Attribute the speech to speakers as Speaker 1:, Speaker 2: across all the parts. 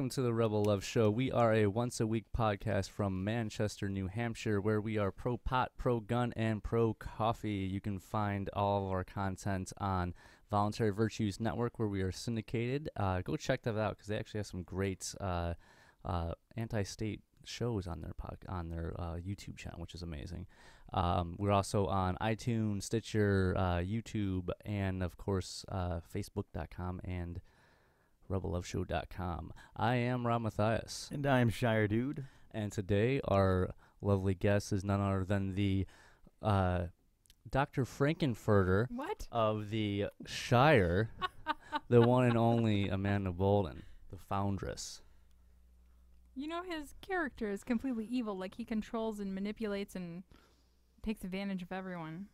Speaker 1: Welcome to the Rebel Love Show. We are a once a week podcast from Manchester, New Hampshire, where we are pro pot, pro gun, and pro coffee. You can find all of our content on Voluntary Virtues Network, where we are syndicated. Uh, go check that out because they actually have some great uh, uh, anti-state shows on their on their uh, YouTube channel, which is amazing. Um, we're also on iTunes, Stitcher, uh, YouTube, and of course uh, Facebook.com and RebelLoveShow.com. I am Rob Mathias,
Speaker 2: And I'm Shire Dude.
Speaker 1: and today our lovely guest is none other than the uh, Dr. Frank-N-Furter
Speaker 3: What?
Speaker 1: of the Shire, the one and only Amanda Bouldin, the foundress.
Speaker 3: You know his character is completely evil. Like he controls and manipulates and takes advantage of everyone.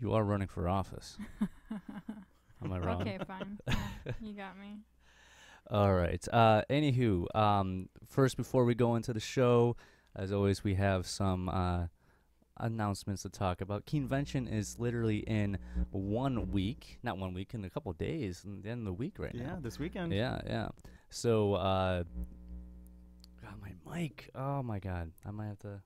Speaker 1: You are running for office. Am I wrong?
Speaker 3: Okay, fine. Yeah, you got me.
Speaker 1: All right. Uh, anywho, um, first, before we go into the show, as always, we have some uh, announcements to talk about. Keenevention is literally in one week, not one week, in a couple days, in the end of the week right
Speaker 2: Yeah,
Speaker 1: now.
Speaker 2: Yeah, this weekend.
Speaker 1: Yeah, yeah. So, uh, God, my mic. Oh my God, I might have to.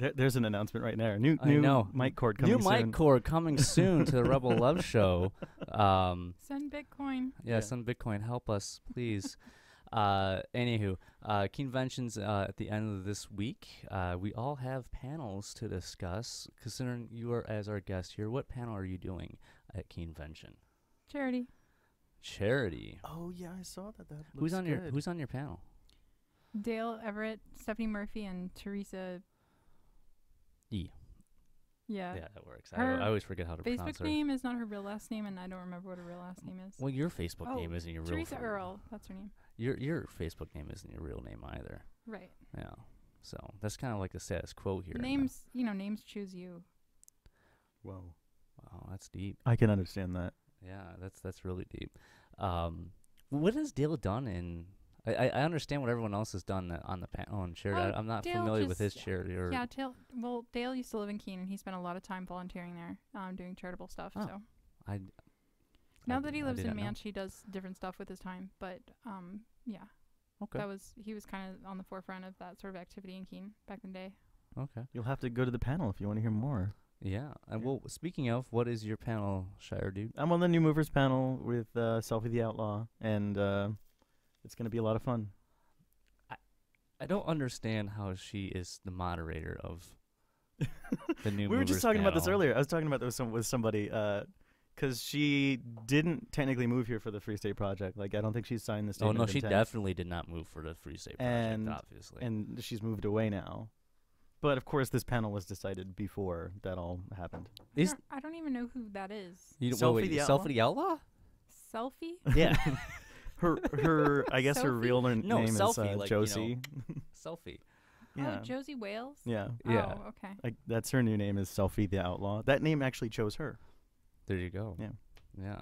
Speaker 2: There, there's an announcement right there. New
Speaker 1: I
Speaker 2: new
Speaker 1: know.
Speaker 2: mic cord coming soon.
Speaker 1: New
Speaker 2: soon.
Speaker 1: mic cord coming soon to the Rebel Love Show. Um,
Speaker 3: Send Bitcoin.
Speaker 1: yeah,
Speaker 2: Yeah.
Speaker 1: some Bitcoin. Help us, please. uh, anywho, uh, Keenevention's uh, at the end of this week. Uh, we all have panels to discuss. Considering you are as our guest here, what panel are you doing at Keenevention?
Speaker 3: Charity.
Speaker 1: Charity.
Speaker 2: Oh yeah, I saw that. That
Speaker 1: Who's
Speaker 2: looks
Speaker 1: on your. Who's on your panel?
Speaker 3: Dale Everett, Stephanie Murphy, and Teresa.
Speaker 1: E.
Speaker 3: Yeah.
Speaker 1: yeah, that works. I,
Speaker 3: her
Speaker 1: I always forget how to pronounce
Speaker 3: Facebook
Speaker 1: her.
Speaker 3: name is not her real last name, and I don't remember what her real last name is.
Speaker 1: Well, your Facebook
Speaker 3: Oh,
Speaker 1: name isn't your real.
Speaker 3: Teresa
Speaker 1: f-
Speaker 3: Earl. That's her name.
Speaker 1: Your your Facebook name isn't your real name either.
Speaker 3: Right.
Speaker 1: Yeah. So that's kind of like the status quo here. in the-
Speaker 3: Names, you know, names choose you.
Speaker 2: Whoa.
Speaker 1: Wow, that's deep.
Speaker 2: I can understand that.
Speaker 1: Yeah, that's that's really deep. Um, what has Dale done in? I, I I understand what everyone else has done on the panel and charity.
Speaker 3: Oh,
Speaker 1: I, I'm not
Speaker 3: Dale
Speaker 1: familiar with his charity or.
Speaker 3: Yeah, Dale. Well, Dale used to live in Keene, and he spent a lot of time volunteering there, um, doing charitable stuff.
Speaker 1: Oh,
Speaker 3: So
Speaker 1: I. I
Speaker 3: now
Speaker 1: d-
Speaker 3: that he lives in
Speaker 1: not know.
Speaker 3: Manch, he does different stuff with his time. But um, yeah,
Speaker 1: Okay.
Speaker 3: that was he was kind of on the forefront of that sort of activity in Keene back in the day.
Speaker 1: Okay.
Speaker 2: You'll have to go to the panel if you want to hear more.
Speaker 1: Yeah. And
Speaker 2: Yeah.
Speaker 1: well, speaking of, what is your panel, Shire dude?
Speaker 2: I'm on the New Movers panel with uh, Selfie the Outlaw, and uh, it's going to be a lot of fun.
Speaker 1: I don't understand how she is the moderator of the new.
Speaker 2: we were just
Speaker 1: Movers
Speaker 2: talking about this earlier. I was talking about this with, some, with somebody uh, because she didn't technically move here for the Free State Project. Like I don't think she signed the
Speaker 1: Oh no, she definitely did not move for the Free State Project.
Speaker 2: And-
Speaker 1: obviously.
Speaker 2: and she's moved away now. But of course, this panel was decided before that all happened.
Speaker 3: I don't, I don't even know who that is.
Speaker 1: you,
Speaker 2: Selfie
Speaker 1: wait, wait,
Speaker 2: the
Speaker 1: Selfie
Speaker 2: Outlaw?
Speaker 1: the Outlaw?
Speaker 3: Selfie?
Speaker 1: Yeah.
Speaker 2: Her, her, I guess her
Speaker 3: Sophie?
Speaker 2: real n-
Speaker 1: No,
Speaker 2: name is
Speaker 1: Selfie,
Speaker 2: uh,
Speaker 1: like, you know,
Speaker 2: Josie.
Speaker 1: Selfie.
Speaker 2: yeah,
Speaker 3: Oh, Josie Wales.
Speaker 2: yeah.
Speaker 1: Yeah.
Speaker 3: Oh, okay.
Speaker 2: Like that's her new name is Selfie the Outlaw. That name actually chose her.
Speaker 1: There you go.
Speaker 2: Yeah.
Speaker 1: Yeah.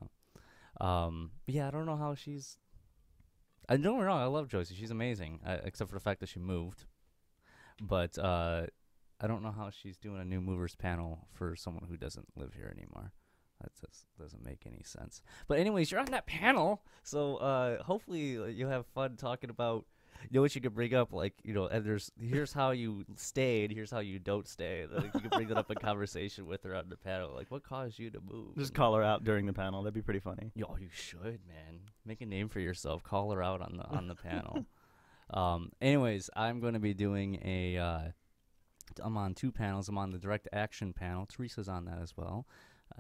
Speaker 1: Um. but Yeah, I don't know how she's. I don't get me wrong. I love Josie. She's amazing, uh, except for the fact that she moved. But uh, I don't know how she's doing a new movers panel for someone who doesn't live here anymore. That just doesn't make any sense. But anyways, you're on that panel, so uh, hopefully uh, you'll have fun talking about. You know what you could bring up, like you know, and there's here's how you stayed, here's how you don't stay. Like you can bring that up in conversation with her on the panel, like what caused you to move.
Speaker 2: Just call her out during the panel. That'd be pretty funny.
Speaker 1: Yo, you should, man. Make a name for yourself. Call her out on the on the panel. Um, anyways, I'm going to be doing a. Uh, I'm on two panels. I'm on the direct action panel. Teresa's on that as well.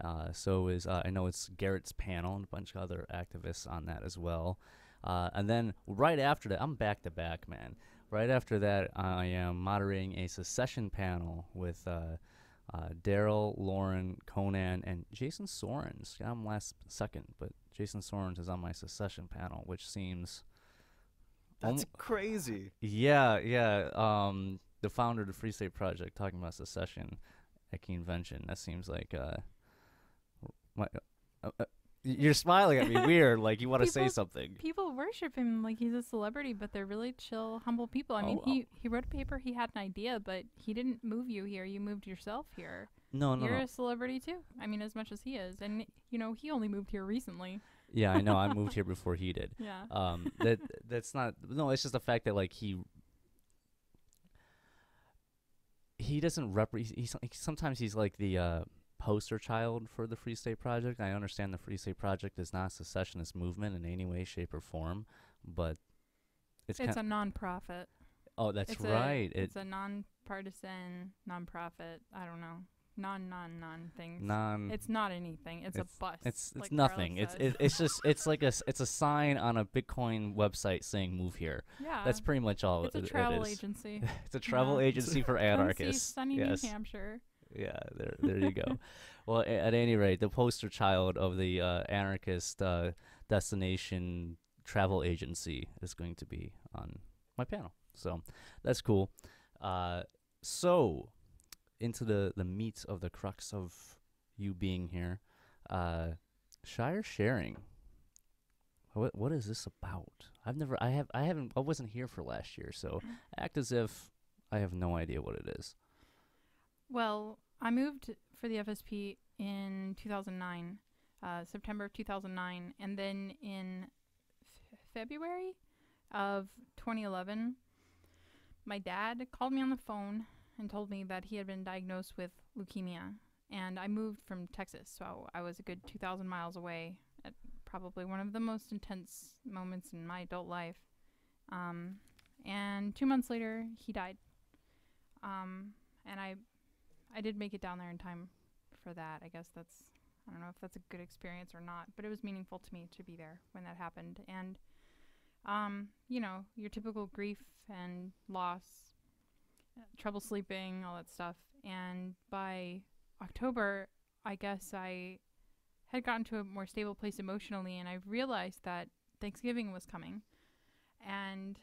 Speaker 1: Uh, so is uh, I know it's Garrett's panel and a bunch of other activists on that as well. Uh, and then right after that, I'm back to back, man. Right after that, I am moderating a secession panel with uh, uh, Daryl, Lauren, Conan, and Jason Sorens. I'm last second, but Jason Sorens is on my secession panel, which seems
Speaker 2: That's
Speaker 1: Almo-
Speaker 2: crazy.
Speaker 1: yeah, yeah. Um, the founder of the Free State Project talking about secession at Keenevention. That seems like uh, my, uh, uh, you're smiling at me weird, like you want to say something.
Speaker 3: People worship him like he's a celebrity, but they're really chill, humble people. I mean,
Speaker 1: Oh,
Speaker 3: he he wrote a paper. He had an idea, but he didn't move you here. You moved yourself here.
Speaker 1: No, no,
Speaker 3: You're
Speaker 1: no.
Speaker 3: a celebrity too. I mean, as much as he is, and you know, he only moved here recently.
Speaker 1: Yeah, I know. I moved here before he did.
Speaker 3: Yeah.
Speaker 1: Um, that that's not. No, it's just the fact that like he he doesn't rep. He's, he's sometimes he's like the uh, poster child for the Free State Project. I understand the Free State Project is not a secessionist movement in any way, shape, or form, but it's,
Speaker 3: It's, a nonprofit.
Speaker 1: oh, that's
Speaker 3: it's
Speaker 1: right.
Speaker 3: A,
Speaker 1: it
Speaker 3: it's a nonpartisan nonprofit. I don't know. Non non non things.
Speaker 1: non.
Speaker 3: It's not anything. It's,
Speaker 1: It's-
Speaker 3: a bus.
Speaker 1: It's it's
Speaker 3: like
Speaker 1: nothing. It's it, it's just it's like a it's a sign on a Bitcoin website saying "Move here."
Speaker 3: yeah.
Speaker 1: That's pretty much all
Speaker 3: it's a
Speaker 1: it- it
Speaker 3: travel agency.
Speaker 1: it's a travel
Speaker 3: Yeah.
Speaker 1: agency for anarchists.
Speaker 3: sunny
Speaker 1: yes.
Speaker 3: New Hampshire.
Speaker 1: Yeah, there, there you go. well, a- at any rate, the poster child of the uh, anarchist uh, destination travel agency is going to be on my panel. So that's cool. Uh, so into the the meat of the crux of you being here, uh, Shire sharing. What what is this about? I've never I have I haven't I wasn't here for last year, so act as if I have no idea what it is.
Speaker 3: Well, I moved for the FSP in 2009, uh, September of 2009, and then in f- February of 2011, my dad called me on the phone and told me that he had been diagnosed with leukemia. And I moved from Texas, so I was a good 2,000 miles away at probably one of the most intense moments in my adult life. Um, and two months later, he died. Um, and I I did make it down there in time for that. I guess that's I don't know if that's a good experience or not, but it was meaningful to me to be there when that happened. And um, you know, your typical grief and loss, uh, trouble sleeping, all that stuff. And by October, I guess I had gotten to a more stable place emotionally and I realized that Thanksgiving was coming. And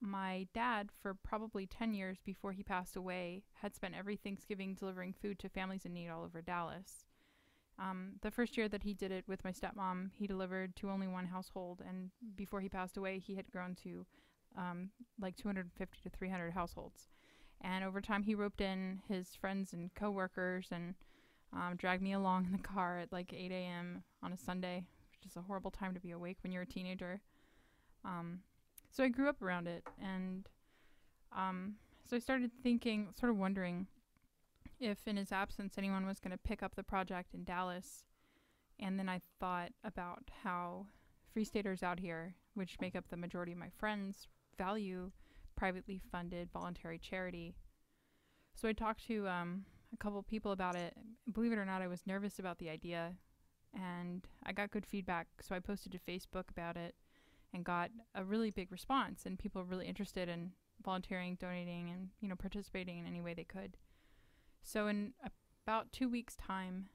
Speaker 3: my dad, for probably 10 years before he passed away, had spent every Thanksgiving delivering food to families in need all over Dallas. Um, the first year that he did it with my stepmom, he delivered to only one household, and before he passed away, he had grown to um, like 250 to 300 households. And over time, he roped in his friends and coworkers and um, dragged me along in the car at like 8 a.m. on a Sunday, which is a horrible time to be awake when you're a teenager. Um, so I grew up around it, and um, so I started thinking, sort of wondering if in his absence anyone was going to pick up the project in Dallas. And then I thought about how Free Staters out here, which make up the majority of my friends, value privately funded voluntary charity. So I talked to um, a couple people about it. Believe it or not, I was nervous about the idea, and I got good feedback. So I posted to Facebook about it and got a really big response and people were really interested in volunteering, donating and, you know, participating in any way they could. So in about 2 weeks time,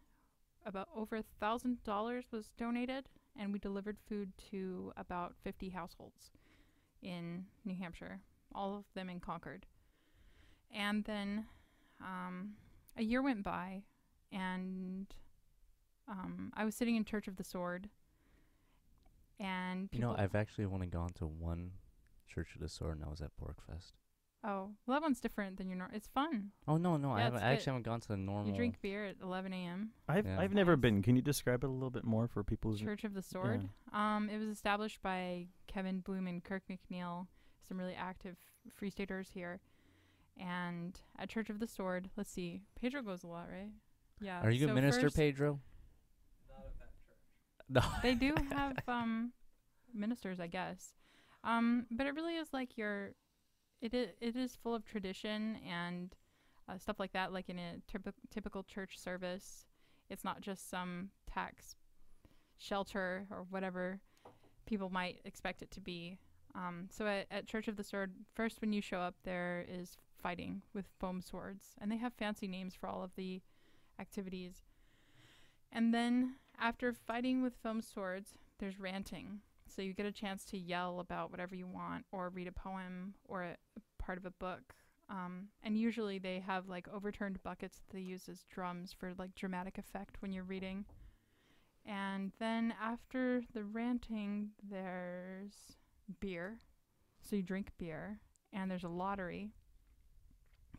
Speaker 3: about over a thousand dollars was donated and we delivered food to about 50 households in New Hampshire, all of them in Concord. And then um, a year went by and um, I was sitting in Church of the Sword and
Speaker 1: You know, I've actually only gone to one Church of the Sword, and that was at PorcFest.
Speaker 3: Oh, well, that one's different than your normal. It's fun.
Speaker 1: Oh no, no, I haven't.
Speaker 3: it's
Speaker 1: I actually haven't gone to the normal.
Speaker 3: You drink beer at 11 a.m.
Speaker 2: I've
Speaker 1: Yeah.
Speaker 2: I've never been. Can you describe it a little bit more for people
Speaker 3: Church of the Sword. Um, it was established by Kevin Bloom and Kirk McNeil, some really active free staters here. And at Church of the Sword, let's see, Pedro goes a lot, right? Yeah.
Speaker 1: Are you a minister, Pedro? No.
Speaker 3: They do have um ministers, I guess. Um, but it really is like your, it is, it is full of tradition and uh, stuff like that. Like in a typ- typical church service, it's not just some tax shelter or whatever people might expect it to be. Um, so at, at Church of the Sword, first when you show up, there is fighting with foam swords, and they have fancy names for all of the activities. And then after fighting with foam swords, there's ranting. So you get a chance to yell about whatever you want, or read a poem, or a, a part of a book. Um, and usually they have like overturned buckets that they use as drums for like dramatic effect when you're reading. And then after the ranting, there's beer. So you drink beer, and there's a lottery,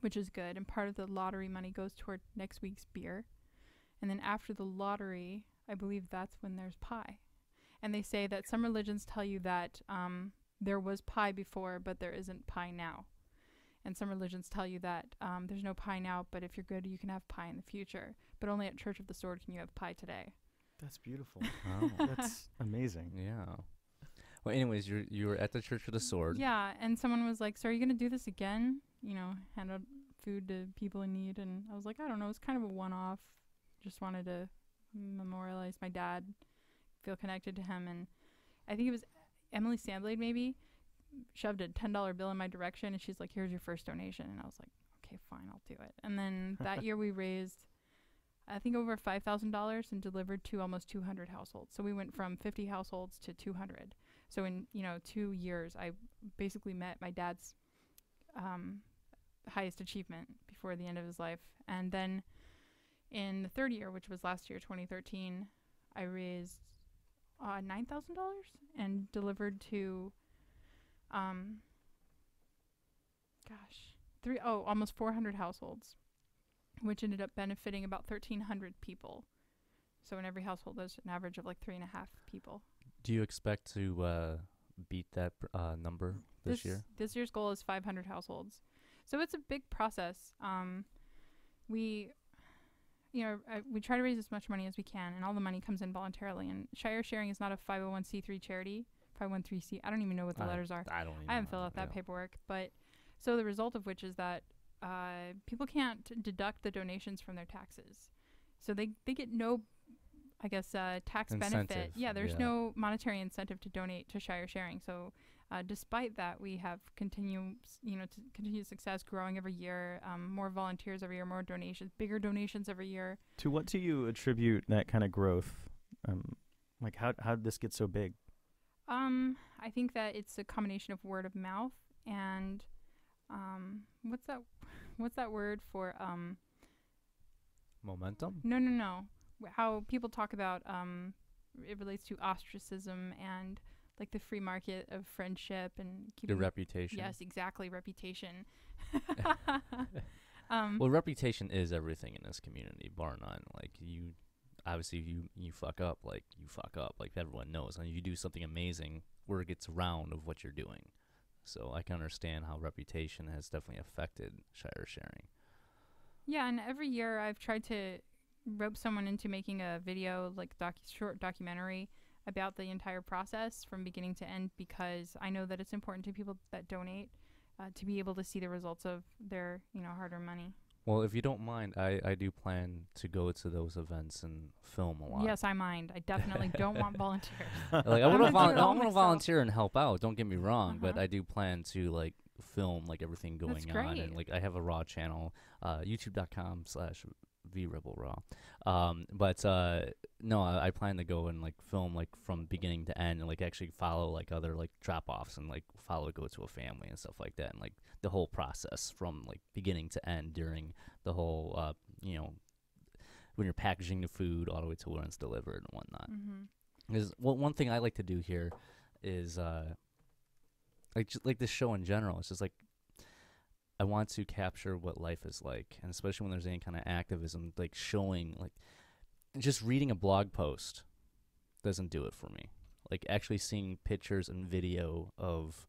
Speaker 3: which is good. And part of the lottery money goes toward next week's beer. And then after the lottery, I believe that's when there's pie. and they say that some religions tell you that um, there was pie before, but there isn't pie now. And some religions tell you that um, there's no pie now, but if you're good, you can have pie in the future. But only at Church of the Sword can you have pie today.
Speaker 2: That's beautiful.
Speaker 1: Oh.
Speaker 2: That's amazing.
Speaker 1: yeah. Well, anyways, you you were at the Church of the Sword.
Speaker 3: Yeah, and someone was like, "So are you gonna do this again? You know, hand out food to people in need?" And I was like, "I don't know. It's kind of a one-off. Just wanted to memorialize my dad, feel connected to him, and I think it was Emily Sandblade maybe shoved a ten dollar bill in my direction, and she's like, "Here's your first donation," and I was like, "Okay, fine, I'll do it." And then that year we raised. I think over five thousand dollars and delivered to almost two hundred households. So we went from fifty households to two hundred. So in you know two years, I basically met my dad's um, highest achievement before the end of his life. And then in the third year, which was last year, 2013, I raised uh, nine thousand dollars and delivered to, um, gosh, three oh almost 400 households, which ended up benefiting about 1,300 people. So in every household, there's an average of like three and a half people.
Speaker 1: Do you expect to uh, beat that pr- uh, number this, year?
Speaker 3: This year's goal is 500 households. So it's a big process. Um, we, you know, I, we try to raise as much money as we can, and all the money comes in voluntarily. And Shire Sharing is not a 501c3 charity. 513c. I don't even know what the
Speaker 1: I-
Speaker 3: letters are.
Speaker 1: I don't. Even
Speaker 3: I haven't filled out that
Speaker 1: yeah.
Speaker 3: paperwork, but so the result of which is that uh, people can't deduct the donations from their taxes, so they they get no, I guess, uh, tax benefit. Yeah, there's
Speaker 1: yeah.
Speaker 3: no monetary incentive to donate to Shire Sharing. So, uh, despite that, we have continue you know t- continued success, growing every year, um, more volunteers every year, more donations, bigger donations every year.
Speaker 2: To what do you attribute that kind of growth? Um, like how how did this get so big?
Speaker 3: Um, I think that it's a combination of word of mouth and um, what's that? What's that word for um?
Speaker 1: Momentum.
Speaker 3: No, no, no. How people talk about um, it relates to ostracism and like the free market of friendship and keeping.
Speaker 1: reputation.
Speaker 3: Yes, exactly. Reputation. um,
Speaker 1: Well, reputation is everything in this community, bar none. Like you, obviously, if you you fuck up, like you fuck up, like everyone knows. And you do something amazing, word gets around of what you're doing. So I can understand how reputation has definitely affected shire sharing.
Speaker 3: Yeah, and every year I've tried to rope someone into making a video, like doc short documentary about the entire process from beginning to end because I know that it's important to people that donate uh, to be able to see the results of their, you know, hard-earned money.
Speaker 1: Well, if you don't mind, I I do plan to go to those events and film a lot.
Speaker 3: Yes, I mind. I definitely don't want volunteers.
Speaker 1: like I
Speaker 3: I'm
Speaker 1: want to
Speaker 3: gonna do
Speaker 1: vol-
Speaker 3: it
Speaker 1: I want to volunteer and help out. Don't get me wrong, but
Speaker 3: Uh-huh.
Speaker 1: I do plan to like film like everything going on and like I have a raw channel, uh, YouTube.com slash V Rebel Raw. Um, but uh, no, I, I plan to go and like film like from beginning to end and like actually follow like other like drop offs and like follow go to a family and stuff like that and like the whole process from like beginning to end during the whole uh you know when you're packaging the food all the way to when it's delivered and whatnot
Speaker 3: hmm
Speaker 1: is well, one thing I like to do here is uh like just like this show in general. It's just like I want to capture what life is like, and especially when there's any kind of activism, like showing like just reading a blog post doesn't do it for me. Like actually seeing pictures and video of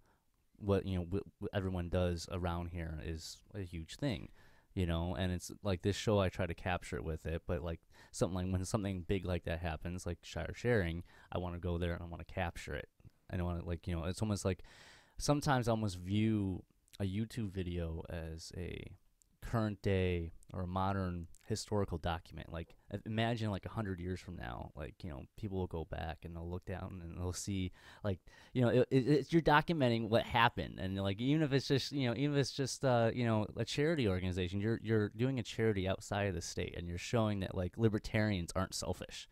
Speaker 1: what you know what, everyone does around here is a huge thing, you know. And it's like this show I try to capture it with it, but like something like when something big like that happens, like Shire sharing, I want to go there and I want to capture it. I don't want to like you know it's almost like sometimes I almost view a YouTube video as a current day or a modern historical document. Like imagine like a hundred years from now, like you know people will go back and they'll look down and they'll see like you know it, it, it's you're documenting what happened and like even if it's just you know even if it's just uh you know a charity organization, you're you're doing a charity outside of the state and you're showing that like libertarians aren't selfish.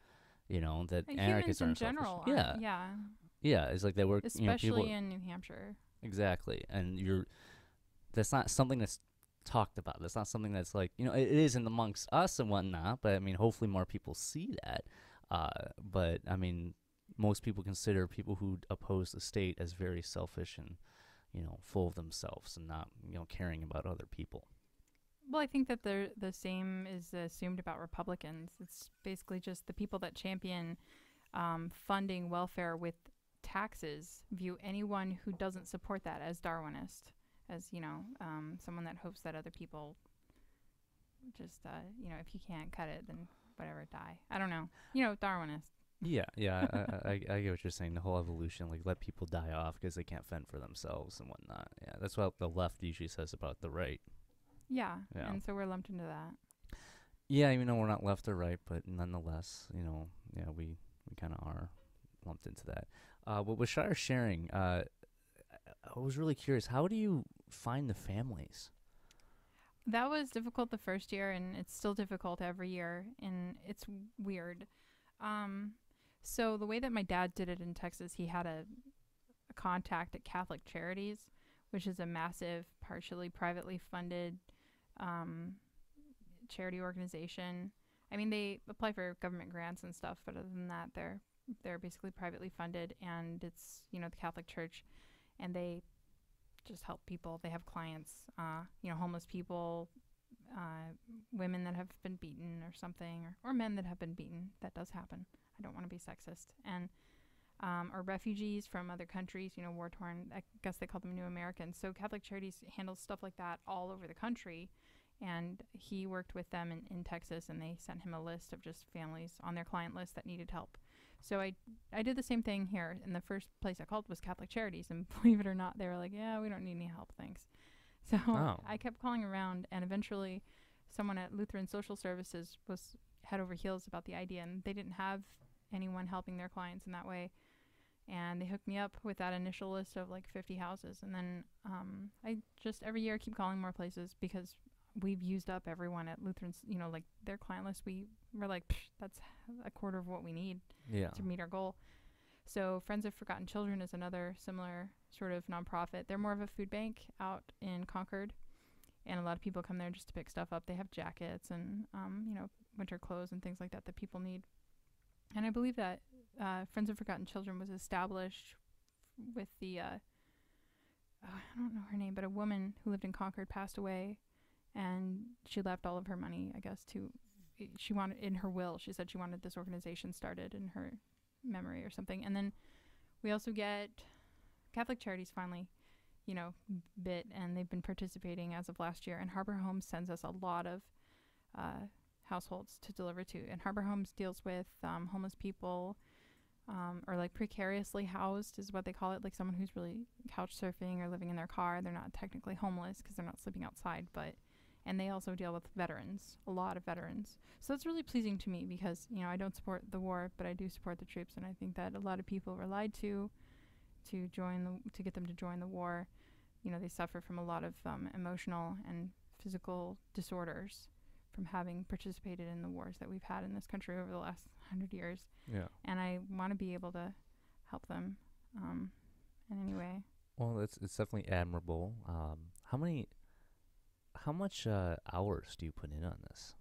Speaker 1: You know that
Speaker 3: And
Speaker 1: anarchists aren't
Speaker 3: general,
Speaker 1: selfish.
Speaker 3: aren't-
Speaker 1: Yeah,
Speaker 3: yeah,
Speaker 1: yeah, it's like they work. you know,
Speaker 3: especially in New Hampshire.
Speaker 1: Exactly, and you're that's not something that's talked about. That's not something that's like you know it, it is in amongst us and whatnot. But I mean, hopefully more people see that. Uh, but I mean, most people consider people who oppose the state as very selfish and you know full of themselves and not you know caring about other people.
Speaker 3: Well, I think that the the same is assumed about Republicans. It's basically just the people that champion um, funding welfare with taxes view anyone who doesn't support that as Darwinist, as you know, um, someone that hopes that other people just, uh, you know, if you can't cut it, then whatever, die. I don't know. You know, Darwinist.
Speaker 1: Yeah, yeah, I, I, I, get what you're saying. The whole evolution, like let people die off because they can't fend for themselves and whatnot. Yeah, that's what the left usually says about the right.
Speaker 3: Yeah.
Speaker 1: Yeah.
Speaker 3: And so we're lumped into that.
Speaker 1: Yeah, even though we're not left or right, but nonetheless, you know, yeah, we we kind of are lumped into that. Uh, but with Shire sharing, uh, I- was really curious. How do you find the families?
Speaker 3: That was difficult the first year, and it's still difficult every year, and it's weird. Um, so the way that my dad did it in Texas, he had a, a contact at Catholic Charities, which is a massive, partially privately funded um, charity organization. I mean, they apply for government grants and stuff, but other than that, they're they're basically privately funded, and it's you know the Catholic Church, and they just help people. They have clients, uh, you know, homeless people, uh, women that have been beaten or something, or, or men that have been beaten. That does happen. I don't want to be sexist. And um, or refugees from other countries, you know, war torn. I guess they call them New Americans. So Catholic Charities handles stuff like that all over the country. And he worked with them in, in Texas, and they sent him a list of just families on their client list that needed help. So I I did the same thing here. And the first place I called was Catholic Charities, and believe it or not, they were like, "Yeah, we don't need any help, thanks." So
Speaker 1: Oh.
Speaker 3: I kept calling around, and eventually, someone at Lutheran Social Services was head over heels about the idea, and they didn't have anyone helping their clients in that way. And they hooked me up with that initial list of like 50 houses, and then um, I just every year keep calling more places because we've used up everyone at Lutherans. You know, like their client list, we were like, "Psh, that's a quarter of what we need
Speaker 1: Yeah.
Speaker 3: to meet our goal. So Friends of Forgotten Children is another similar sort of nonprofit. They're more of a food bank out in Concord, and a lot of people come there just to pick stuff up. They have jackets and um, you know winter clothes and things like that that people need. And I believe that uh, Friends of Forgotten Children was established with the uh, oh, I don't know her name, but a woman who lived in Concord passed away, and she left all of her money, I guess, to she wanted in her will. She said she wanted this organization started in her memory or something. And then we also get Catholic Charities finally, you know, bit, and they've been participating as of last year. And Harbor Homes sends us a lot of uh, households to deliver to. And Harbor Homes deals with um, homeless people. Um, or like precariously housed is what they call it, like someone who's really couch surfing or living in their car. They're not technically homeless because they're not sleeping outside, but and they also deal with veterans, a lot of veterans. So that's really pleasing to me because you know I don't support the war, but I do support the troops, and I think that a lot of people were lied to, to join the to get them to join the war. You know they suffer from a lot of um, emotional and physical disorders from having participated in the wars that we've had in this country over the last hundred years,
Speaker 1: Yeah.
Speaker 3: and I want to be able to help them um, in any way.
Speaker 1: Well, it's it's definitely admirable. Um, how many, how much uh, hours do you put in on this?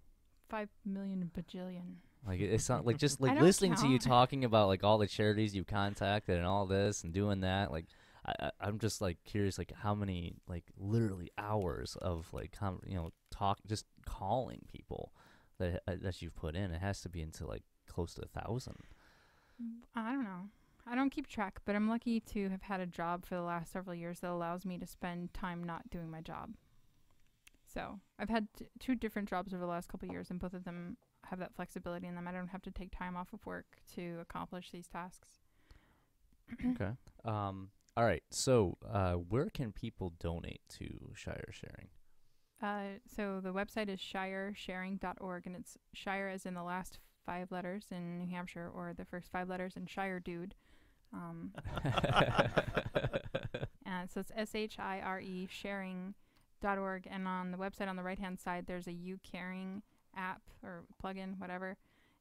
Speaker 3: Five million bajillion.
Speaker 1: Like it- it's not like just like
Speaker 3: don't
Speaker 1: listening to you
Speaker 3: count.
Speaker 1: talking about like all the charities you've contacted and all this and doing that. Like I, I I'm just like curious like how many like literally hours of like com- you know talk just calling people that uh, that you've put in. It has to be into like close to a thousand.
Speaker 3: I don't know. I don't keep track, but I'm lucky to have had a job for the last several years that allows me to spend time not doing my job. So I've had t- two different jobs over the last couple of years, and both of them have that flexibility in them. I don't have to take time off of work to accomplish these tasks.
Speaker 1: okay. Um. All right. So, uh, where can people donate to Shire Sharing?
Speaker 3: Uh, so the website is shiresharing.org, and it's Shire as in the last five letters in New Hampshire, or the first five letters in Shire Dude. Um, and so it's S H I R E sharing.org. And on the website on the right hand side, there's a You Caring app or plugin, whatever.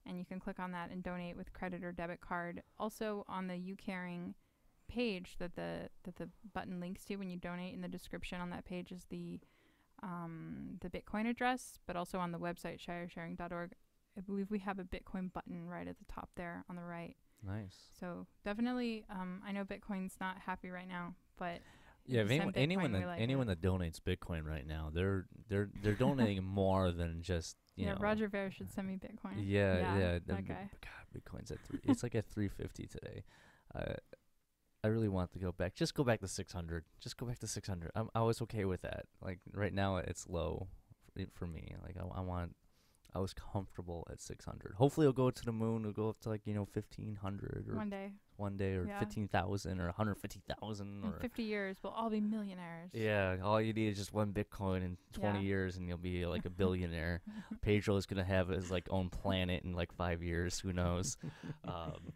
Speaker 3: And you can click on that and donate with credit or debit card. Also, on the You Caring page that the that the button links to when you donate in the description on that page is the um, the Bitcoin address, but also on the website shiresharing.org. I believe we have a Bitcoin button right at the top there on the right.
Speaker 1: nice.
Speaker 3: So definitely, um, I know Bitcoin's not happy right now, but
Speaker 1: Yeah, anyone, anyone that anyone that donates Bitcoin right now, they're they're they're donating more than just you
Speaker 3: yeah,
Speaker 1: know.
Speaker 3: Roger Ver should send me Bitcoin.
Speaker 1: Yeah, yeah.
Speaker 3: Yeah, that guy.
Speaker 1: God, Bitcoin's at three. it's like at three fifty today. Uh, I really want to go back. Just go back to six hundred. Just go back to six hundred. I'm I was okay with that. Like right now, it's low for, for me. Like I, I want. I was comfortable at 600. Hopefully, it'll go to the moon. It'll go up to like you know 1500 or
Speaker 3: One day,
Speaker 1: one day or
Speaker 3: Yeah.
Speaker 1: 15,000 or 150,000
Speaker 3: in
Speaker 1: or
Speaker 3: 50 years, we'll all be millionaires.
Speaker 1: yeah, all you need is just one Bitcoin in 20
Speaker 3: Yeah.
Speaker 1: years and you'll be like a billionaire. Pedro is gonna have his like own planet in like five years. Who knows? Um,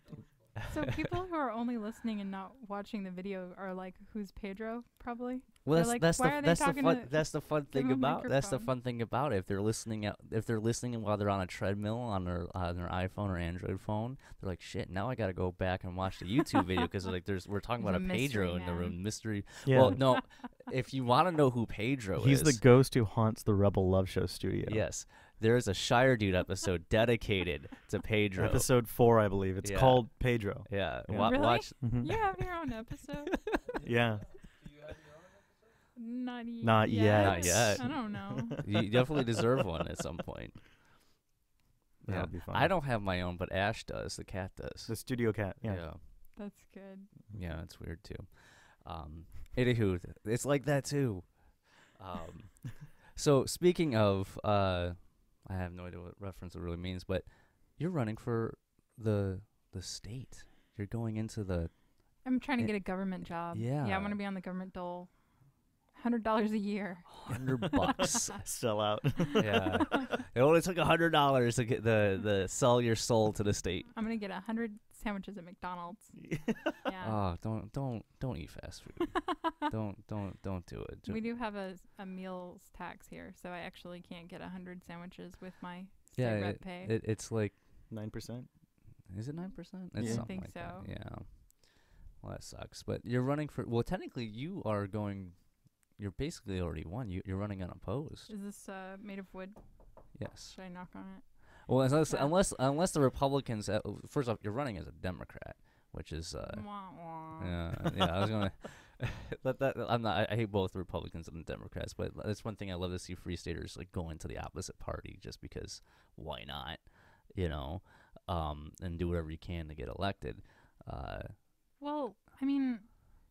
Speaker 3: So people who are only listening and not watching the video are like, "Who's Pedro?" Probably.
Speaker 1: Well, that's
Speaker 3: like,
Speaker 1: that's the that's the fun
Speaker 3: to-
Speaker 1: that's the fun thing about that's the fun thing about it. If they're listening out, if they're listening while they're on a treadmill on their on their iPhone or Android phone, they're like, shit. Now I got to go back and watch the YouTube video because like there's we're talking
Speaker 3: There's
Speaker 1: about
Speaker 3: a
Speaker 1: a Pedro
Speaker 3: mystery
Speaker 1: in the room, mystery.
Speaker 2: Yeah.
Speaker 1: Well, no, if you want to know who Pedro
Speaker 2: He's
Speaker 1: is,
Speaker 2: the ghost who haunts the Rebel Love Show studio.
Speaker 1: Yes. There is a Shire Dude episode dedicated to Pedro.
Speaker 2: Episode four, I believe. It's
Speaker 1: Yeah.
Speaker 2: called Pedro.
Speaker 1: Yeah.
Speaker 2: Yeah.
Speaker 1: wa-
Speaker 3: Really?
Speaker 1: Watch.
Speaker 2: Mhm.
Speaker 3: You have your own episode.
Speaker 2: Yeah.
Speaker 3: Not, y-
Speaker 2: Not yet.
Speaker 1: Not yet.
Speaker 3: I don't know.
Speaker 1: You definitely deserve one at some point.
Speaker 2: That would be fun.
Speaker 1: I don't have my own, but Ash does. The cat does.
Speaker 2: The studio cat. Yeah.
Speaker 1: yeah.
Speaker 3: That's good.
Speaker 1: Yeah, it's weird too. Um, anywho, it's like that too. Um, so speaking of, uh, I have no idea what reference it really means, but you're running for the the state. You're going into the
Speaker 3: I'm trying to
Speaker 1: Eh,
Speaker 3: get a government job. Yeah,
Speaker 1: Yeah, I
Speaker 3: want to be on the government dole. Hundred dollars a year.
Speaker 1: hundred bucks.
Speaker 2: Sell out.
Speaker 1: yeah, it only took a hundred dollars to get the the sell your soul to the state.
Speaker 3: I'm gonna get a hundred sandwiches at McDonald's. Yeah.
Speaker 1: Oh, don't don't don't eat fast food. don't don't don't do it. Ju-
Speaker 3: we do have a, a meals tax here, so I actually can't get a hundred sandwiches with my state
Speaker 1: yeah,
Speaker 3: rep
Speaker 1: it,
Speaker 3: pay.
Speaker 1: it, it's like
Speaker 2: Nine percent.
Speaker 1: Is it nine percent?
Speaker 2: Yeah. I
Speaker 1: It's something
Speaker 3: think
Speaker 1: like that.
Speaker 3: so.
Speaker 1: Yeah. Well, that sucks. But you're running for. Well, technically, you are going. You're basically already won. You you're running unopposed.
Speaker 3: Is this uh, made of wood?
Speaker 1: Yes.
Speaker 3: Should I knock on it?
Speaker 1: Well, unless
Speaker 3: Yeah.
Speaker 1: unless unless the Republicans. Uh, first off, you're running as a Democrat, which is. Uh,
Speaker 3: Wah, wah.
Speaker 1: yeah, yeah. I was gonna. Let that. I'm not. I, I hate both Republicans and Democrats, but that's one thing I love to see free staters like go into the opposite party, just because why not? You know, um, and do whatever you can to get elected. Uh,
Speaker 3: Well, I mean,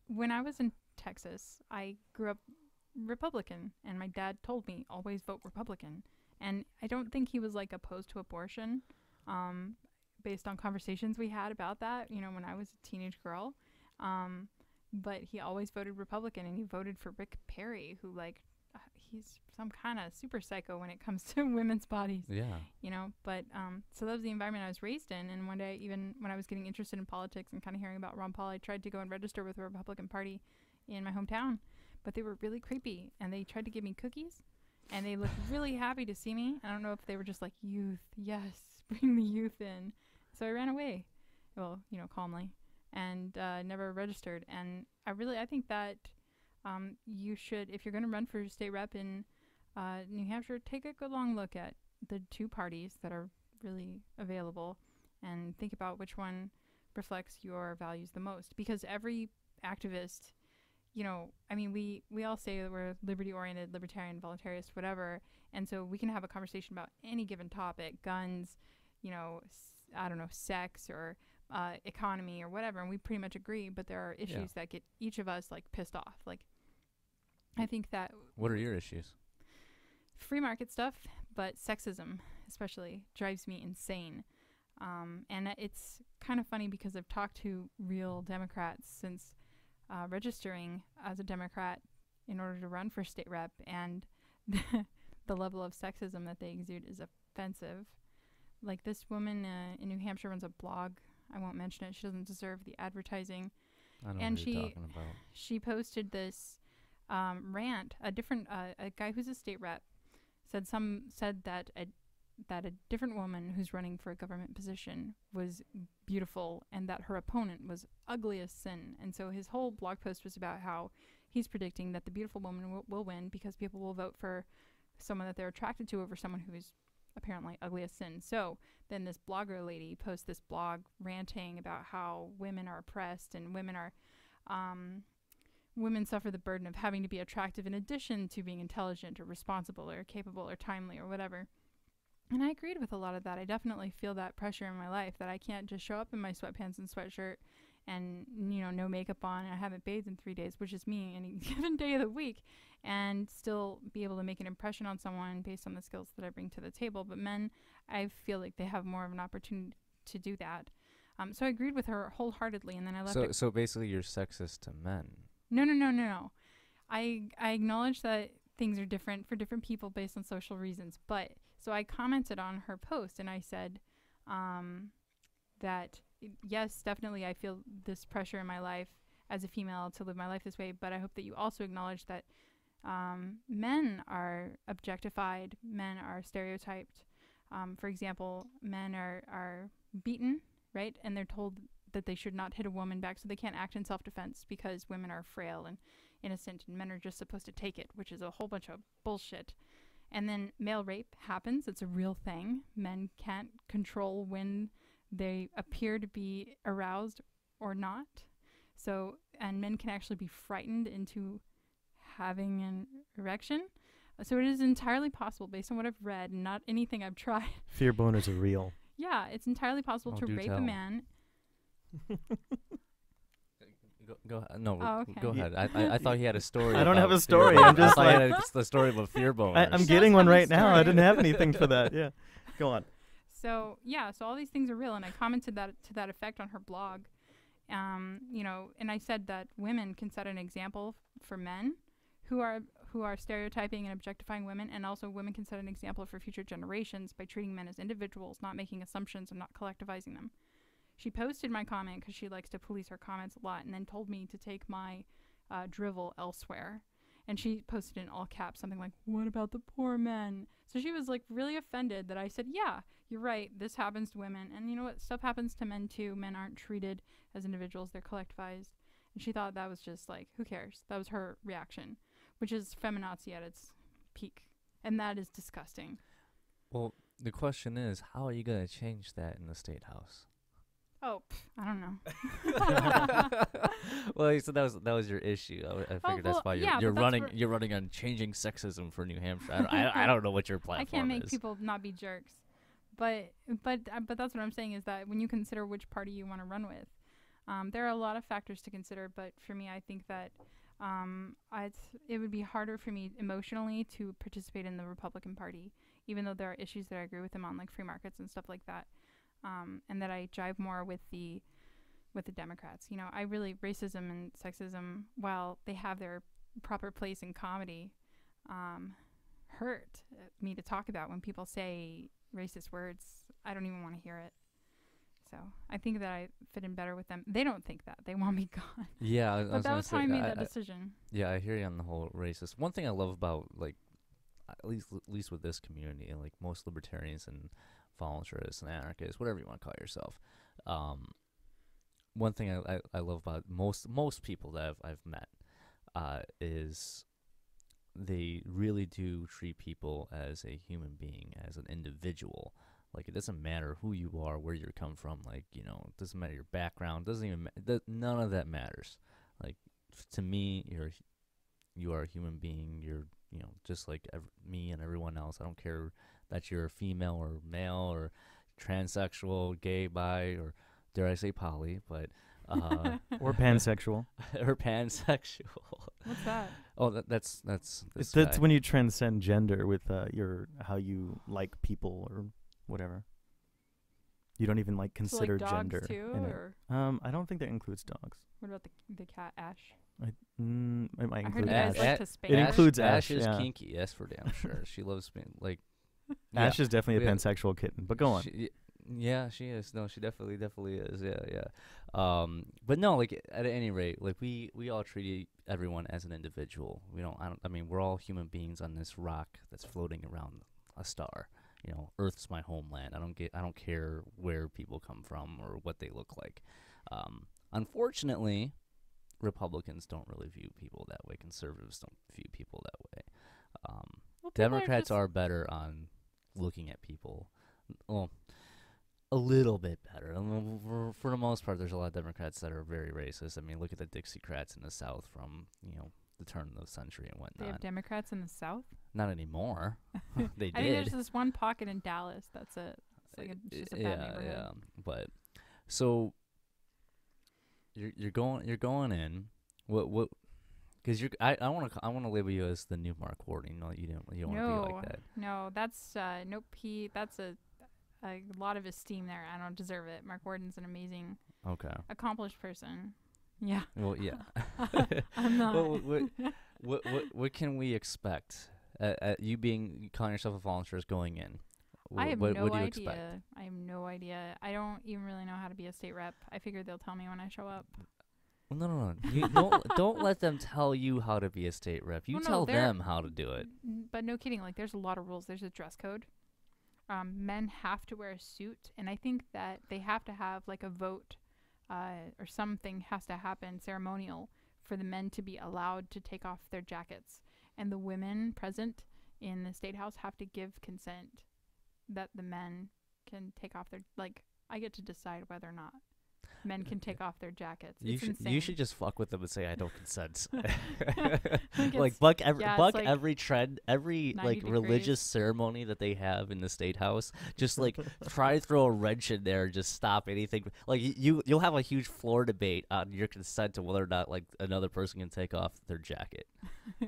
Speaker 3: when I was in Texas, I grew up Republican, and my dad told me always vote Republican. And I don't think he was like opposed to abortion, um, based on conversations we had about that. You know, when I was a teenage girl, um, but he always voted Republican, and he voted for Rick Perry, who like uh, he's some kind of super psycho when it comes to women's bodies
Speaker 1: yeah.
Speaker 3: you know but um so that was the environment i was raised in and one day even when i was getting interested in politics and kind of hearing about ron paul i tried to go and register with the republican party in my hometown but they were really creepy and they tried to give me cookies and they looked really happy to see me. I don't know if they were just like youth yes bring the youth in. So i ran away. Well you know calmly and uh, never registered. And i really i think that um, you should if you're going to run for state rep in uh, new hampshire take a good long look at the two parties that are really available and think about which one reflects your values the most because every activist you know i mean we we all say that we're liberty oriented libertarian voluntarist whatever and so we can have a conversation about any given topic guns you know s- i don't know sex or uh, economy or whatever and we pretty much agree but there are issues that get each of us like pissed off like i think that
Speaker 1: What are your issues?
Speaker 3: free market stuff, but sexism especially drives me insane. Um, and it's kind of funny because I've talked to real Democrats since uh, registering as a Democrat in order to run for state rep, and the level of sexism that they exude is offensive. Like this woman uh, in New Hampshire runs a blog. I won't mention it. She doesn't deserve the advertising
Speaker 1: I don't know
Speaker 3: And
Speaker 1: what you're
Speaker 3: she-
Speaker 1: talking about.
Speaker 3: she posted this um, rant. A different uh, a guy who's a state rep said some said that a that a different woman who's running for a government position was beautiful and that her opponent was ugly as sin. And so his whole blog post was about how he's predicting that the beautiful woman will, will win because people will vote for someone that they're attracted to over someone who is apparently ugly as sin. So then this blogger lady posts this blog ranting about how women are oppressed and women are um, women suffer the burden of having to be attractive in addition to being intelligent or responsible or capable or timely or whatever. And I agreed with a lot of that. I definitely feel that pressure in my life that I can't just show up in my sweatpants and sweatshirt and you know no makeup on and I haven't bathed in 3 days, which is me any given day of the week and still be able to make an impression on someone based on the skills that I bring to the table. But men, I feel like they have more of an opportunity to do that. Um, so I agreed with her wholeheartedly, and then I left
Speaker 1: So
Speaker 3: it.
Speaker 1: so basically, you're sexist to men.
Speaker 3: No, no, no, no, no. I I acknowledge that things are different for different people based on social reasons. But so I commented on her post, and I said um, that yes, definitely, I feel this pressure in my life as a female to live my life this way. But I hope that you also acknowledge that um, men are objectified, men are stereotyped. Um, for example, men are are beaten, right, and they're told that they should not hit a woman back, so they can't act in self defense because women are frail and innocent, and men are just supposed to take it, which is a whole bunch of bullshit. And then male rape happens; it's a real thing. Men can't control when they appear to be aroused or not. So, and men can actually be frightened into having an erection. So it is entirely possible, based on what I've read, and not anything I've tried.
Speaker 2: Fear boners are real.
Speaker 3: Yeah, it's entirely possible
Speaker 1: Oh,
Speaker 3: to rape
Speaker 1: tell.
Speaker 3: a man.
Speaker 1: Go, go ahead. No,
Speaker 3: Oh,
Speaker 1: go ahead. I, I I thought he had a story.
Speaker 2: I don't have a story, I'm just
Speaker 1: I
Speaker 2: like-
Speaker 1: had a- the story of a fear boner.
Speaker 2: I, I'm getting one right now. I didn't have anything for that. Yeah. Go on.
Speaker 3: So yeah, so all these things are real, and I commented that to that effect on her blog. Um, you know, and I said that women can set an example for men who are who are stereotyping and objectifying women, and also women can set an example for future generations by treating men as individuals, not making assumptions and not collectivizing them. She posted my comment because she likes to police her comments a lot, and then told me to take my uh, drivel elsewhere. And she posted in all caps something like, "What about the poor men?" So she was like really offended that I said, "Yeah, you're right. This happens to women, and you know what? Stuff happens to men too. Men aren't treated as individuals; they're collectivized." And she thought that was just like, "Who cares?" That was her reaction, which is feminazi at its peak, and that is disgusting.
Speaker 1: Well, the question is, how are you gonna change that in the state house?
Speaker 3: Oh, pff, I don't know.
Speaker 1: well, you said that was that was your issue. I figured that's
Speaker 3: well,
Speaker 1: why you're,
Speaker 3: yeah,
Speaker 1: you're
Speaker 3: that's
Speaker 1: running you're running on changing sexism for New Hampshire. I don't, I, I don't know what your platform.
Speaker 3: I can't make
Speaker 1: is.
Speaker 3: people not be jerks, but but uh, but that's what I'm saying is that when you consider which party you want to run with, um, there are a lot of factors to consider. But for me, I think that um, I'd, it would be harder for me emotionally to participate in the Republican Party, even though there are issues that I agree with them on, like free markets and stuff like that, um, and that I jive more with the with the Democrats. You know, I really racism and sexism, while they have their proper place in comedy, um, hurt me to talk about when people say racist words. I don't even want to hear it. So I think that I fit in better with them. They don't think that. They want me gone.
Speaker 1: Yeah, I, I
Speaker 3: But
Speaker 1: was
Speaker 3: that was how I made
Speaker 1: I-
Speaker 3: that decision.
Speaker 1: Yeah, I hear you on the whole racist. One thing I love about like at least at least with this community, and like most libertarians and voluntarists and anarchists, whatever you want to call yourself. Um, one thing I, I, I love about most most people that I've I've met uh, is they really do treat people as a human being, as an individual. Like it doesn't matter who you are, where you come from. Like you know, it doesn't matter your background. Doesn't even ma- none of that matters. Like to me, you're you are a human being. You're you know just like ev- me and everyone else. I don't care that you're female or male or transsexual, gay, bi, or dare I say poly, but uh,
Speaker 2: Or pansexual.
Speaker 1: or pansexual.
Speaker 3: What's that?
Speaker 1: Oh, that, that's that's this
Speaker 2: that's
Speaker 1: guy.
Speaker 2: when you transcend gender with uh, your how you like people or whatever. You don't even like
Speaker 3: So, like,
Speaker 2: consider
Speaker 3: dogs
Speaker 2: gender.
Speaker 3: too,
Speaker 2: in it.
Speaker 3: or
Speaker 2: Um, I don't think that includes dogs.
Speaker 3: what about the the cat Ash?
Speaker 2: I, mm, it might
Speaker 3: I heard
Speaker 2: include
Speaker 1: Ash-
Speaker 2: Ash.
Speaker 3: like to.
Speaker 2: It
Speaker 1: Ash-
Speaker 2: includes
Speaker 1: Ash.
Speaker 2: Ash,
Speaker 1: is
Speaker 2: yeah.
Speaker 1: kinky. Yes, for damn sure. she loves being like.
Speaker 2: Ash is definitely a
Speaker 1: Yeah.
Speaker 2: pansexual kitten. But go on.
Speaker 1: She, yeah, she is. No, she definitely, definitely is. Yeah, yeah. Um, but no, like at any rate, like we we all treat e- everyone as an individual. We don't. I don't. I mean, we're all human beings on this rock that's floating around a star. You know, Earth's my homeland. I don't get. I don't care where people come from or what they look like. Um, unfortunately, Republicans don't really view people that way. Conservatives don't view people that way. Um,
Speaker 3: Well, people are
Speaker 1: Democrats
Speaker 3: just-
Speaker 1: are better on looking at people. Well, a little bit better. I mean, for, for the most part, there's a lot of Democrats that are very racist. I mean, look at the Dixiecrats in the South from you know the turn of the century and whatnot.
Speaker 3: They have. Democrats in the South.
Speaker 1: Not anymore. they did.
Speaker 3: I mean, there's this one pocket in Dallas. That's it. It's like a, it's just a bad
Speaker 1: yeah, yeah. But so you're you're going you're going in. What what? Because you're I I want to I want to label you as the new Mark Warden. No, you don't you don't want to be like that.
Speaker 3: No, that's uh, nope. He that's a a lot of esteem there. I don't deserve it. Mark Warden's an amazing,
Speaker 1: Okay.
Speaker 3: accomplished person. Yeah,
Speaker 1: Well, yeah.
Speaker 3: I'm not.
Speaker 1: Well, what, what what what can we expect? Uh, uh, you being calling yourself a volunteer is going in.
Speaker 3: I have
Speaker 1: what,
Speaker 3: no
Speaker 1: what do you
Speaker 3: idea.
Speaker 1: expect?
Speaker 3: I have no idea. I don't even really know how to be a state rep. I figured they'll tell me when I show up.
Speaker 1: No, no, no. You don't don't let them tell you how to be a state rep. You
Speaker 3: Well, no,
Speaker 1: tell
Speaker 3: they're-
Speaker 1: them how to do it.
Speaker 3: N- But no kidding. Like, there's a lot of rules. There's a dress code. Um, men have to wear a suit, and I think that they have to have like a vote, uh, or something has to happen ceremonial for the men to be allowed to take off their jackets, and the women present in the state house have to give consent that the men can take off their like. I get to decide whether or not men can take off their jackets.
Speaker 1: You
Speaker 3: it's
Speaker 1: should
Speaker 3: insane.
Speaker 1: you should just fuck with them and say I don't consent.
Speaker 3: Like,
Speaker 1: like buck every
Speaker 3: yeah,
Speaker 1: buck
Speaker 3: like
Speaker 1: every trend, every
Speaker 3: 90
Speaker 1: like religious ceremony that they have in the state house. Just like try to throw a wrench in there, and just stop anything. Like you you'll have a huge floor debate on your consent to whether or not like another person can take off their jacket.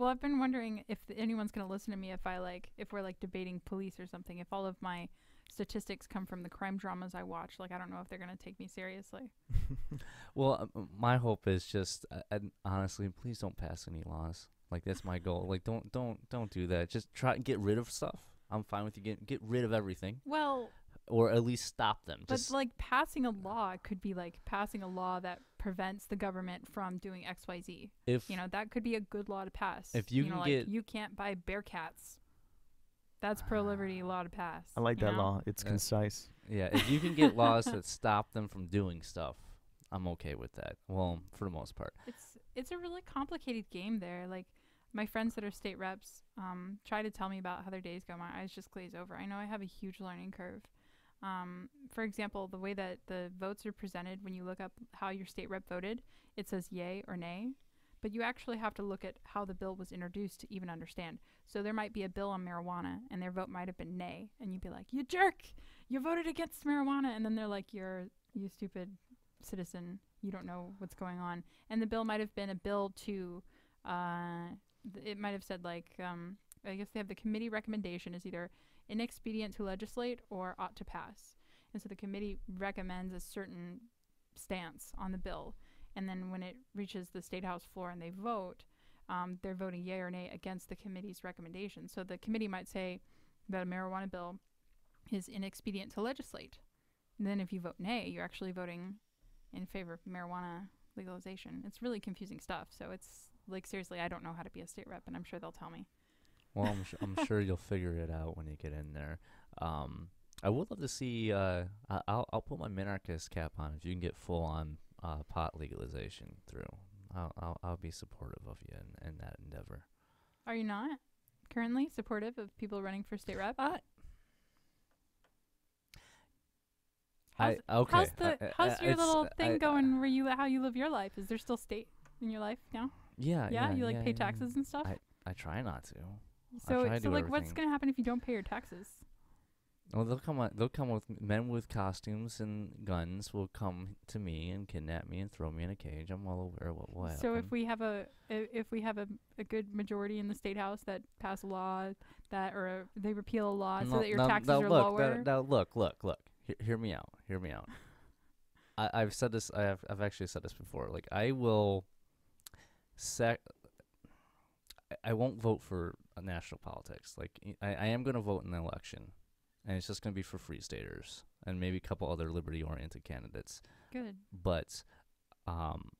Speaker 3: Well, I've been wondering if anyone's going to listen to me if I like if we're like debating police or something. If all of my statistics come from the crime dramas I watch, like I don't know if they're going to take me seriously.
Speaker 1: Well, um, my hope is just, uh, and honestly, please don't pass any laws. Like that's my goal. Like don't don't don't do that. Just try and get rid of stuff. I'm fine with you get get rid of everything,
Speaker 3: Well,
Speaker 1: or at least stop them.
Speaker 3: but
Speaker 1: Just
Speaker 3: like passing a law could be like passing a law that prevents the government from doing X, Y, Z.
Speaker 1: if
Speaker 3: You know, that could be a good law to pass.
Speaker 1: If you
Speaker 3: know,
Speaker 1: can
Speaker 3: like
Speaker 1: get-
Speaker 3: you can't buy bear cats. That's pro liberty law to pass.
Speaker 2: I like
Speaker 3: you
Speaker 2: that
Speaker 3: know?
Speaker 2: law. It's
Speaker 1: Uh,
Speaker 2: concise.
Speaker 1: yeah, if you can get laws that stop them from doing stuff, I'm okay with that. Well, for the most part.
Speaker 3: it's it's a really complicated game there. Like my friends that are state reps um, try to tell me about how their days go. My eyes just glaze over. I know I have a huge learning curve. Um, for example, the way that the votes are presented when you look up how your state rep voted, it says yay or nay. But you actually have to look at how the bill was introduced to even understand. So there might be a bill on marijuana, and their vote might have been nay, and you'd be like, "You jerk! You voted against marijuana," and then they're like, "You're you stupid citizen. You don't know what's going on." And the bill might have been a bill to, uh, th- it might have said like, um, I guess they have the committee recommendation is either inexpedient to legislate or ought to pass. And so the committee recommends a certain stance on the bill. And then when it reaches the state house floor and they vote, um, they're voting yay or nay against the committee's recommendation. So the committee might say that a marijuana bill is inexpedient to legislate. And then if you vote nay, you're actually voting in favor of marijuana legalization. It's really confusing stuff. So it's like seriously, I don't know how to be a state rep, and I'm sure they'll tell me.
Speaker 1: Well, I'm, su- I'm sure you'll figure it out when you get in there. Um, I would love to see. Uh, I'll I'll put my minarchist cap on if you can get full on uh, pot legalization through. I'll, I'll I'll be supportive of you in, in that endeavor.
Speaker 3: Are you not currently supportive of people running for state rep?
Speaker 1: Uh,
Speaker 3: How's,
Speaker 1: I okay.
Speaker 3: how's the
Speaker 1: I- I-
Speaker 3: how's your little
Speaker 1: I-
Speaker 3: thing going? Where you how you live your life? Is there still state in your life now?
Speaker 1: Yeah,
Speaker 3: yeah,
Speaker 1: yeah.
Speaker 3: you like
Speaker 1: yeah,
Speaker 3: pay
Speaker 1: yeah.
Speaker 3: taxes and stuff.
Speaker 1: I try not to.
Speaker 3: so so
Speaker 1: do
Speaker 3: like, what's gonna happen if you don't pay your taxes?
Speaker 1: Well, they'll come. on- They'll come with men with costumes and guns. Will come to me and kidnap me and throw me in a cage. I'm well aware what will happen.
Speaker 3: So if we have a i- if we have a, a good majority in the state house that pass a law that or a, they repeal a law so
Speaker 1: No,
Speaker 3: that your
Speaker 1: no,
Speaker 3: taxes
Speaker 1: no,
Speaker 3: are
Speaker 1: look,
Speaker 3: lower.
Speaker 1: Now, now look, look, look. Hear, hear me out. Hear me out. I, I've said this. I have. I've actually said this before. Like I will. Sec. I- I won't vote for uh, national politics. Like y- I, I am going to vote in the election, and it's just going to be for free staters and maybe a couple other liberty-oriented candidates.
Speaker 3: good.
Speaker 1: But, um,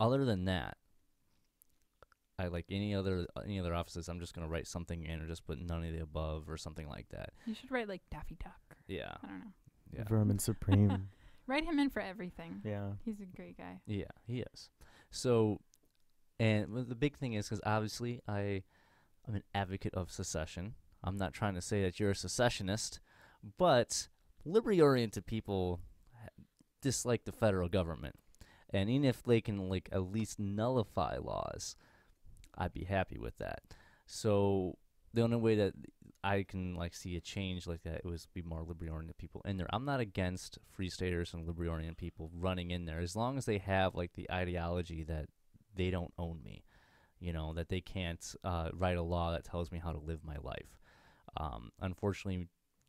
Speaker 1: other than that, I like any other any other offices. I'm just gonna write something in or just put none of the above or something like that.
Speaker 3: You should write like Daffy Duck.
Speaker 1: Yeah,
Speaker 3: I don't know.
Speaker 1: yeah,
Speaker 2: Vermin Supreme.
Speaker 3: Write him in for everything.
Speaker 2: yeah.
Speaker 3: He's a great guy.
Speaker 1: yeah. He is. So, and well, the big thing is because obviously I, I'm an advocate of secession. I'm not trying to say that you're a secessionist, but liberty oriented people dislike the federal government, and even if they can like at least nullify laws, I'd be happy with that. So the only way that I can like see a change like that it was be more liberty oriented people in there. I'm not against free staters and liberty oriented people running in there as long as they have like the ideology that they don't own me. You know, that they can't uh, write a law that tells me how to live my life. Um, unfortunately,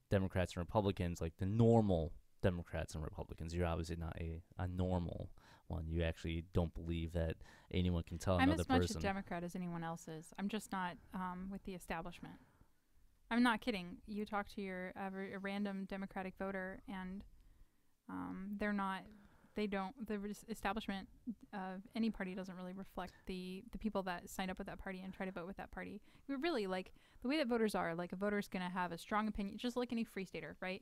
Speaker 1: Democrats and Republicans, like the normal Democrats and Republicans, you're obviously not a, a normal one. You actually don't believe that anyone can tell
Speaker 3: I'm
Speaker 1: another
Speaker 3: as much
Speaker 1: person.
Speaker 3: a Democrat as anyone else is. I'm just not um, with the establishment. I'm not kidding. You talk to your aver- a random Democratic voter, and um, they're not. They don't. The establishment of any party doesn't really reflect the the people that signed up with that party and try to vote with that party. We really like the way that voters are. Like a voter's going to have a strong opinion, just like any free stater, right?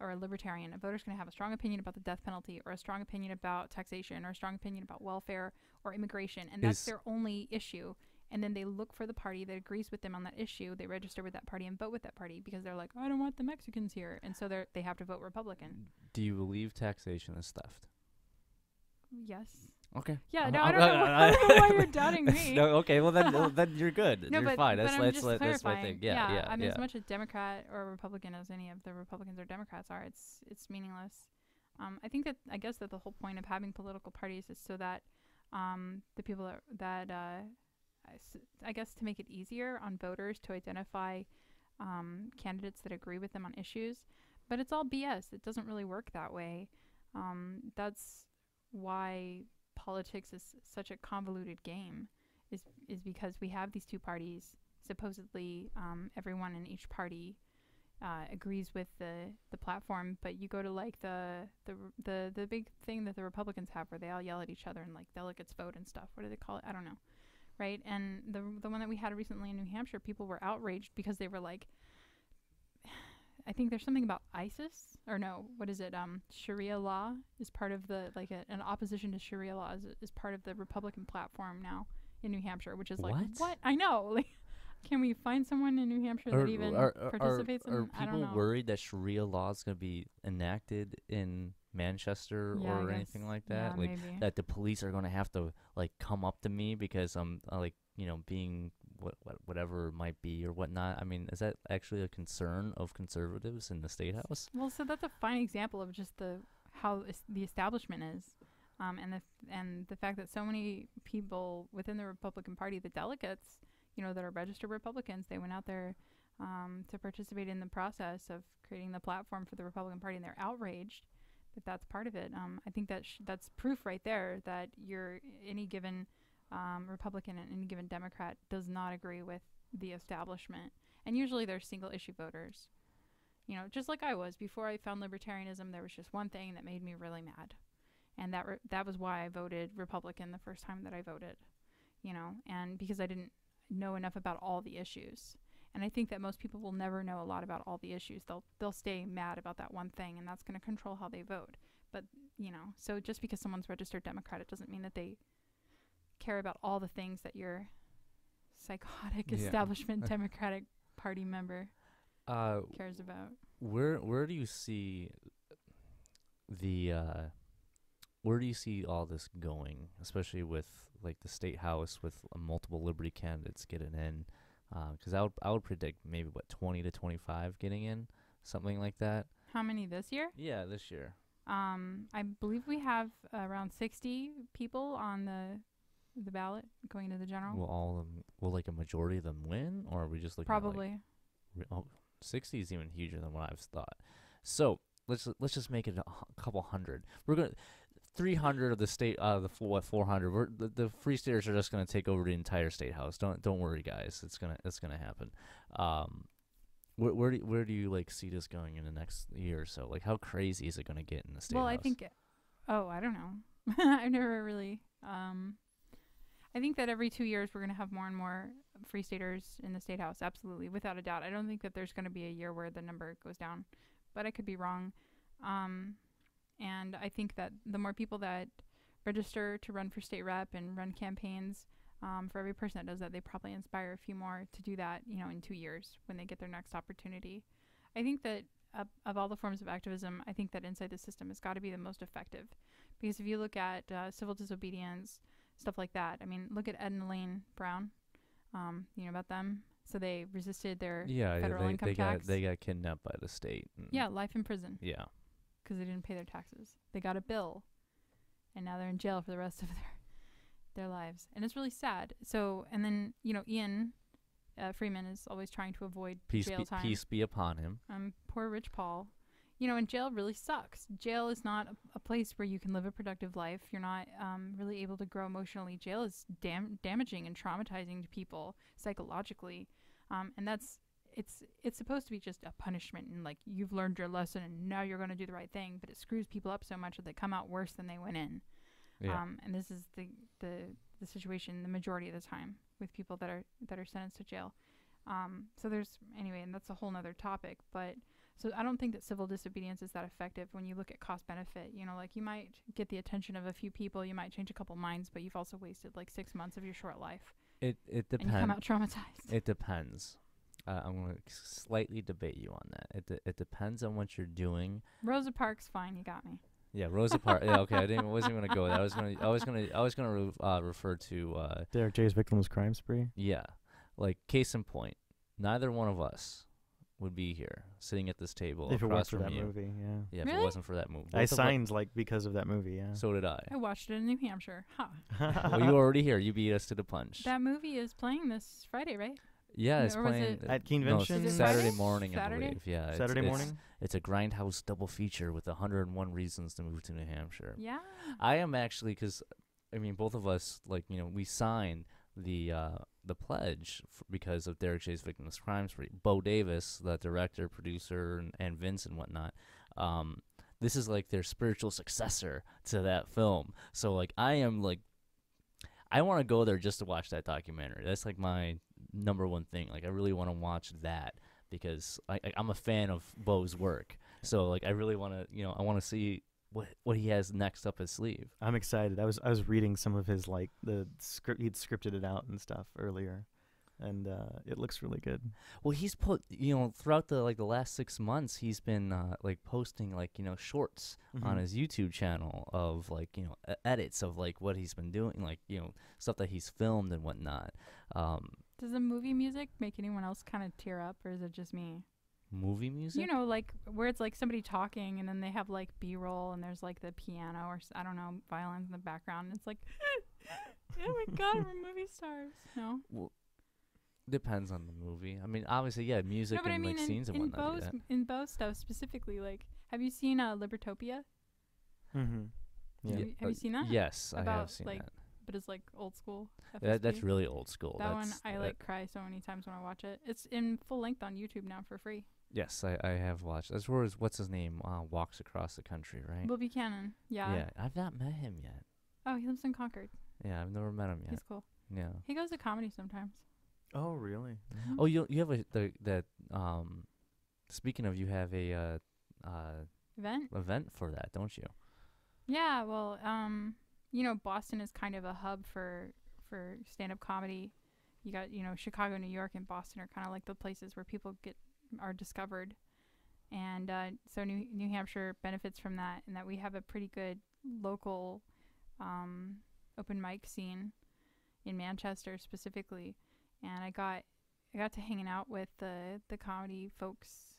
Speaker 3: Or a libertarian. A voter's going to have a strong opinion about the death penalty, or a strong opinion about taxation, or a strong opinion about welfare or immigration, and that's
Speaker 1: Is-
Speaker 3: their only issue. And then they look for the party that agrees with them on that issue. They register with that party and vote with that party because they're like, I don't want the Mexicans here, and so they they have to vote Republican.
Speaker 1: Do you believe taxation is theft?
Speaker 3: Yes.
Speaker 1: Okay.
Speaker 3: Yeah.
Speaker 1: I'm-
Speaker 3: No, I
Speaker 1: I'm-
Speaker 3: don't know. I don't know why you're doubting me.
Speaker 1: no, okay, well then, well, then you're good.
Speaker 3: No,
Speaker 1: you're
Speaker 3: but,
Speaker 1: fine.
Speaker 3: but
Speaker 1: That's
Speaker 3: I'm
Speaker 1: that's
Speaker 3: just
Speaker 1: that's
Speaker 3: clarifying.
Speaker 1: thing. Yeah, yeah,
Speaker 3: I'm
Speaker 1: yeah.
Speaker 3: as much a Democrat or a Republican as any of the Republicans or Democrats are. It's it's meaningless. Um, I think that I guess that the whole point of having political parties is so that um, the people that, that uh, I guess to make it easier on voters to identify um, candidates that agree with them on issues. But it's all BS. It doesn't really work that way. Um, that's why politics is such a convoluted game is is because we have these two parties. Supposedly, um, everyone in each party uh, agrees with the the platform, but you go to like the the the the big thing that the Republicans have, where they all yell at each other and like delegates vote and stuff. What do they call it? I don't know. Right? And the the one that we had recently in New Hampshire, people were outraged because they were like. I think there's something about ISIS or no, what is it? Um, Sharia law is part of the like a, an opposition to Sharia law is, is part of the Republican platform now in New Hampshire, which is like
Speaker 1: What?
Speaker 3: what I know. Like, can we find someone in New Hampshire
Speaker 1: Are,
Speaker 3: that even
Speaker 1: are, are,
Speaker 3: participates
Speaker 1: are
Speaker 3: in? I don't
Speaker 1: people worried that Sharia law is going to be enacted in Manchester
Speaker 3: Yeah,
Speaker 1: or anything like
Speaker 3: Yeah,
Speaker 1: that? like
Speaker 3: maybe.
Speaker 1: that the police are going to have to like come up to me because I'm uh, like you know being what, what whatever it might be or whatnot. I mean, is that actually a concern of conservatives in the state house?
Speaker 3: Well, so that's a fine example of just the how the establishment is, um, and the and the fact that so many people within the Republican Party, the delegates, you know, that are registered Republicans, they went out there um, to participate in the process of creating the platform for the Republican Party, and they're outraged that that's part of it. Um, I think that sh- that's proof right there that you're any given um, Republican and any given Democrat does not agree with the establishment, and usually they're single issue voters you know, just like I was before I found libertarianism, there was just one thing that made me really mad, and that re- that was why I voted Republican the first time that I voted, you know, and because I didn't know enough about all the issues. And I think that most people will never know a lot about all the issues. They'll they'll stay mad about that one thing, and that's going to control how they vote. But you know, so just because someone's registered Democrat, it doesn't mean that they care about all the things that your psychotic
Speaker 1: Yeah.
Speaker 3: establishment Democratic Party member
Speaker 1: Uh,
Speaker 3: cares about.
Speaker 1: where where do you see the uh where do you see all this going especially with like the state house with uh, multiple liberty candidates getting in because I would I would predict maybe what 20 to 25 getting in something like that
Speaker 3: How many this year?
Speaker 1: yeah this year
Speaker 3: Um, I believe we have around 60 people on the the ballot going to the general.
Speaker 1: will all of them will like a majority of them win or are we just looking at, like,
Speaker 3: Probably.
Speaker 1: oh, 60 is even huger than what I've thought. So let's let's just make it a couple hundred. We're gonna 300 of the state uh the four, what 400. We're the, the free staters are just gonna take over the entire state house. Don't don't worry, guys. It's gonna it's gonna happen. Um, where where do you- where do you like see this going in the next year or so? Like how crazy is it gonna get in the state
Speaker 3: well,
Speaker 1: house?
Speaker 3: I think. Oh, I don't know. I've never really. Um, I think that every two years we're going to have more and more free staters in the state house. Absolutely, without a doubt. I don't think that there's going to be a year where the number goes down, but I could be wrong. Um, and I think that the more people that register to run for state rep and run campaigns, um, for every person that does that, they probably inspire a few more to do that. You know, in two years when they get their next opportunity. I think that of, all the forms of activism, I think that inside the system has got to be the most effective, because if you look at uh, civil disobedience, stuff like that. I mean, look at Ed and Elaine Brown. Um, you know about them? So they resisted their
Speaker 1: Yeah,
Speaker 3: federal
Speaker 1: they,
Speaker 3: income
Speaker 1: they got
Speaker 3: tax.
Speaker 1: they got kidnapped by the state.
Speaker 3: yeah, life in prison
Speaker 1: Yeah.
Speaker 3: because they didn't pay their taxes. They got a bill, and now they're in jail for the rest of their their lives, and it's really sad. So, and then you know, Ian uh, Freeman is always trying to avoid
Speaker 1: Peace
Speaker 3: jail
Speaker 1: be,
Speaker 3: time.
Speaker 1: peace be upon him.
Speaker 3: Um, poor Rich Paul. You know, and jail really sucks. Jail is not a, a place where you can live a productive life. You're not um, really able to grow emotionally. Jail is dam- damaging and traumatizing to people psychologically, um, and that's it's it's supposed to be just a punishment and like you've learned your lesson and now you're going to do the right thing. But it screws people up so much that they come out worse than they went in.
Speaker 1: Yeah.
Speaker 3: Um, and this is the, the the situation the majority of the time with people that are that are sentenced to jail. Um, so there's anyway, and that's a whole nother topic. But so I don't think that civil disobedience is that effective when you look at cost benefit. You know, like you might get the attention of a few people, you might change a couple minds, but you've also wasted like six months of your short life,
Speaker 1: it it
Speaker 3: and you come out traumatized.
Speaker 1: It depends. Uh, I'm going to slightly debate you on that. It de- it depends on what you're doing.
Speaker 3: Rosa Parks, fine, you got me.
Speaker 1: Yeah, Rosa Parks. yeah, okay. I didn't. wasn't going to go. There. I was going. to I was going to. I was going to re- uh, refer to. Uh,
Speaker 2: Derrick J's victimless crime spree.
Speaker 1: yeah, like case in point. Neither one of us would be here sitting at this table
Speaker 2: if it
Speaker 1: across
Speaker 2: weren't for
Speaker 1: from
Speaker 2: that
Speaker 1: you.
Speaker 2: movie, yeah.
Speaker 1: Yeah, if it
Speaker 3: Really?
Speaker 1: wasn't for that movie.
Speaker 2: I signed like because of that movie, yeah.
Speaker 1: So did I.
Speaker 3: I watched it in New Hampshire. Ha!
Speaker 1: well, you were already here. You beat us to the punch.
Speaker 3: That movie is playing this Friday, right?
Speaker 1: yeah, it's
Speaker 3: or was
Speaker 1: playing
Speaker 3: it-
Speaker 2: At
Speaker 1: no, it's
Speaker 2: Keenevention?
Speaker 3: Is it
Speaker 1: Saturday
Speaker 3: Friday?
Speaker 1: morning,
Speaker 3: Saturday?
Speaker 1: I believe. Yeah, it's-
Speaker 2: Saturday
Speaker 1: it's,
Speaker 2: morning?
Speaker 1: It's a grindhouse double feature with 101 reasons to move to New Hampshire.
Speaker 3: Yeah.
Speaker 1: I am actually because, I mean, both of us like you know we signed the uh, the pledge f- because of Derrick J's Victimless Crime Spree. Bo Davis, the director, producer, and, and Vince and whatnot. Um, this is like their spiritual successor to that film. So like I am like, I want to go there just to watch that documentary. That's like my number one thing. Like I really want to watch that because I, I I'm a fan of Bo's work. So like I really want to you know I want to see what what he has next up his sleeve.
Speaker 2: I'm excited. I was I was reading some of his like the script he'd scripted it out and stuff earlier. And uh, it looks really good.
Speaker 1: Well, he's put you know throughout the like the last six months, he's been uh, like posting like you know shorts on
Speaker 2: Mhm.
Speaker 1: his YouTube channel of like you know e- edits of like what he's been doing, like you know stuff that he's filmed and whatnot. Um,
Speaker 3: Does the movie music make anyone else kind of tear up, or is it just me?
Speaker 1: Movie music.
Speaker 3: You know, like where it's like somebody talking, and then they have like B-roll, and there's like the piano or I don't know violins in the background. And it's like, oh my god, we're movie stars. No, Well,
Speaker 1: depends on the movie. I mean, obviously, yeah, music
Speaker 3: no, but I
Speaker 1: and
Speaker 3: mean
Speaker 1: like
Speaker 3: in,
Speaker 1: scenes and
Speaker 3: in
Speaker 1: whatnot. do
Speaker 3: Bo's
Speaker 1: that.
Speaker 3: in Bo stuff specifically. Like, have you seen uh, Libertopia?
Speaker 2: Mm-hmm. Yeah.
Speaker 3: Have, you, have
Speaker 1: uh,
Speaker 3: you seen that?
Speaker 1: Yes, I have
Speaker 3: About,
Speaker 1: seen
Speaker 3: like,
Speaker 1: that.
Speaker 3: But it's like old school.
Speaker 1: that. That's really old school.
Speaker 3: That one I
Speaker 1: that-
Speaker 3: like cry so many times when I watch it. It's in full length on YouTube now for free.
Speaker 1: Yes, I, I have watched. As far as what's his name uh, walks across the country, right?
Speaker 3: Bill Buchanan. Yeah.
Speaker 1: yeah, I've not met him yet.
Speaker 3: Oh, he lives in Concord.
Speaker 1: Yeah, I've never met him yet.
Speaker 3: He's cool.
Speaker 1: Yeah.
Speaker 3: He goes to comedy sometimes.
Speaker 2: Oh, really?
Speaker 1: Oh, you you have a the that um. Speaking of, you have a uh, uh
Speaker 3: Event?
Speaker 1: event for that, don't you?
Speaker 3: Yeah, well, um, you know, Boston is kind of a hub for for stand-up comedy. You got, you know, Chicago, New York, and Boston are kind of like the places where people get are discovered. And uh, so New New Hampshire benefits from that, in that we have a pretty good local um, open mic scene in Manchester specifically. And I got I got to hanging out with the the comedy folks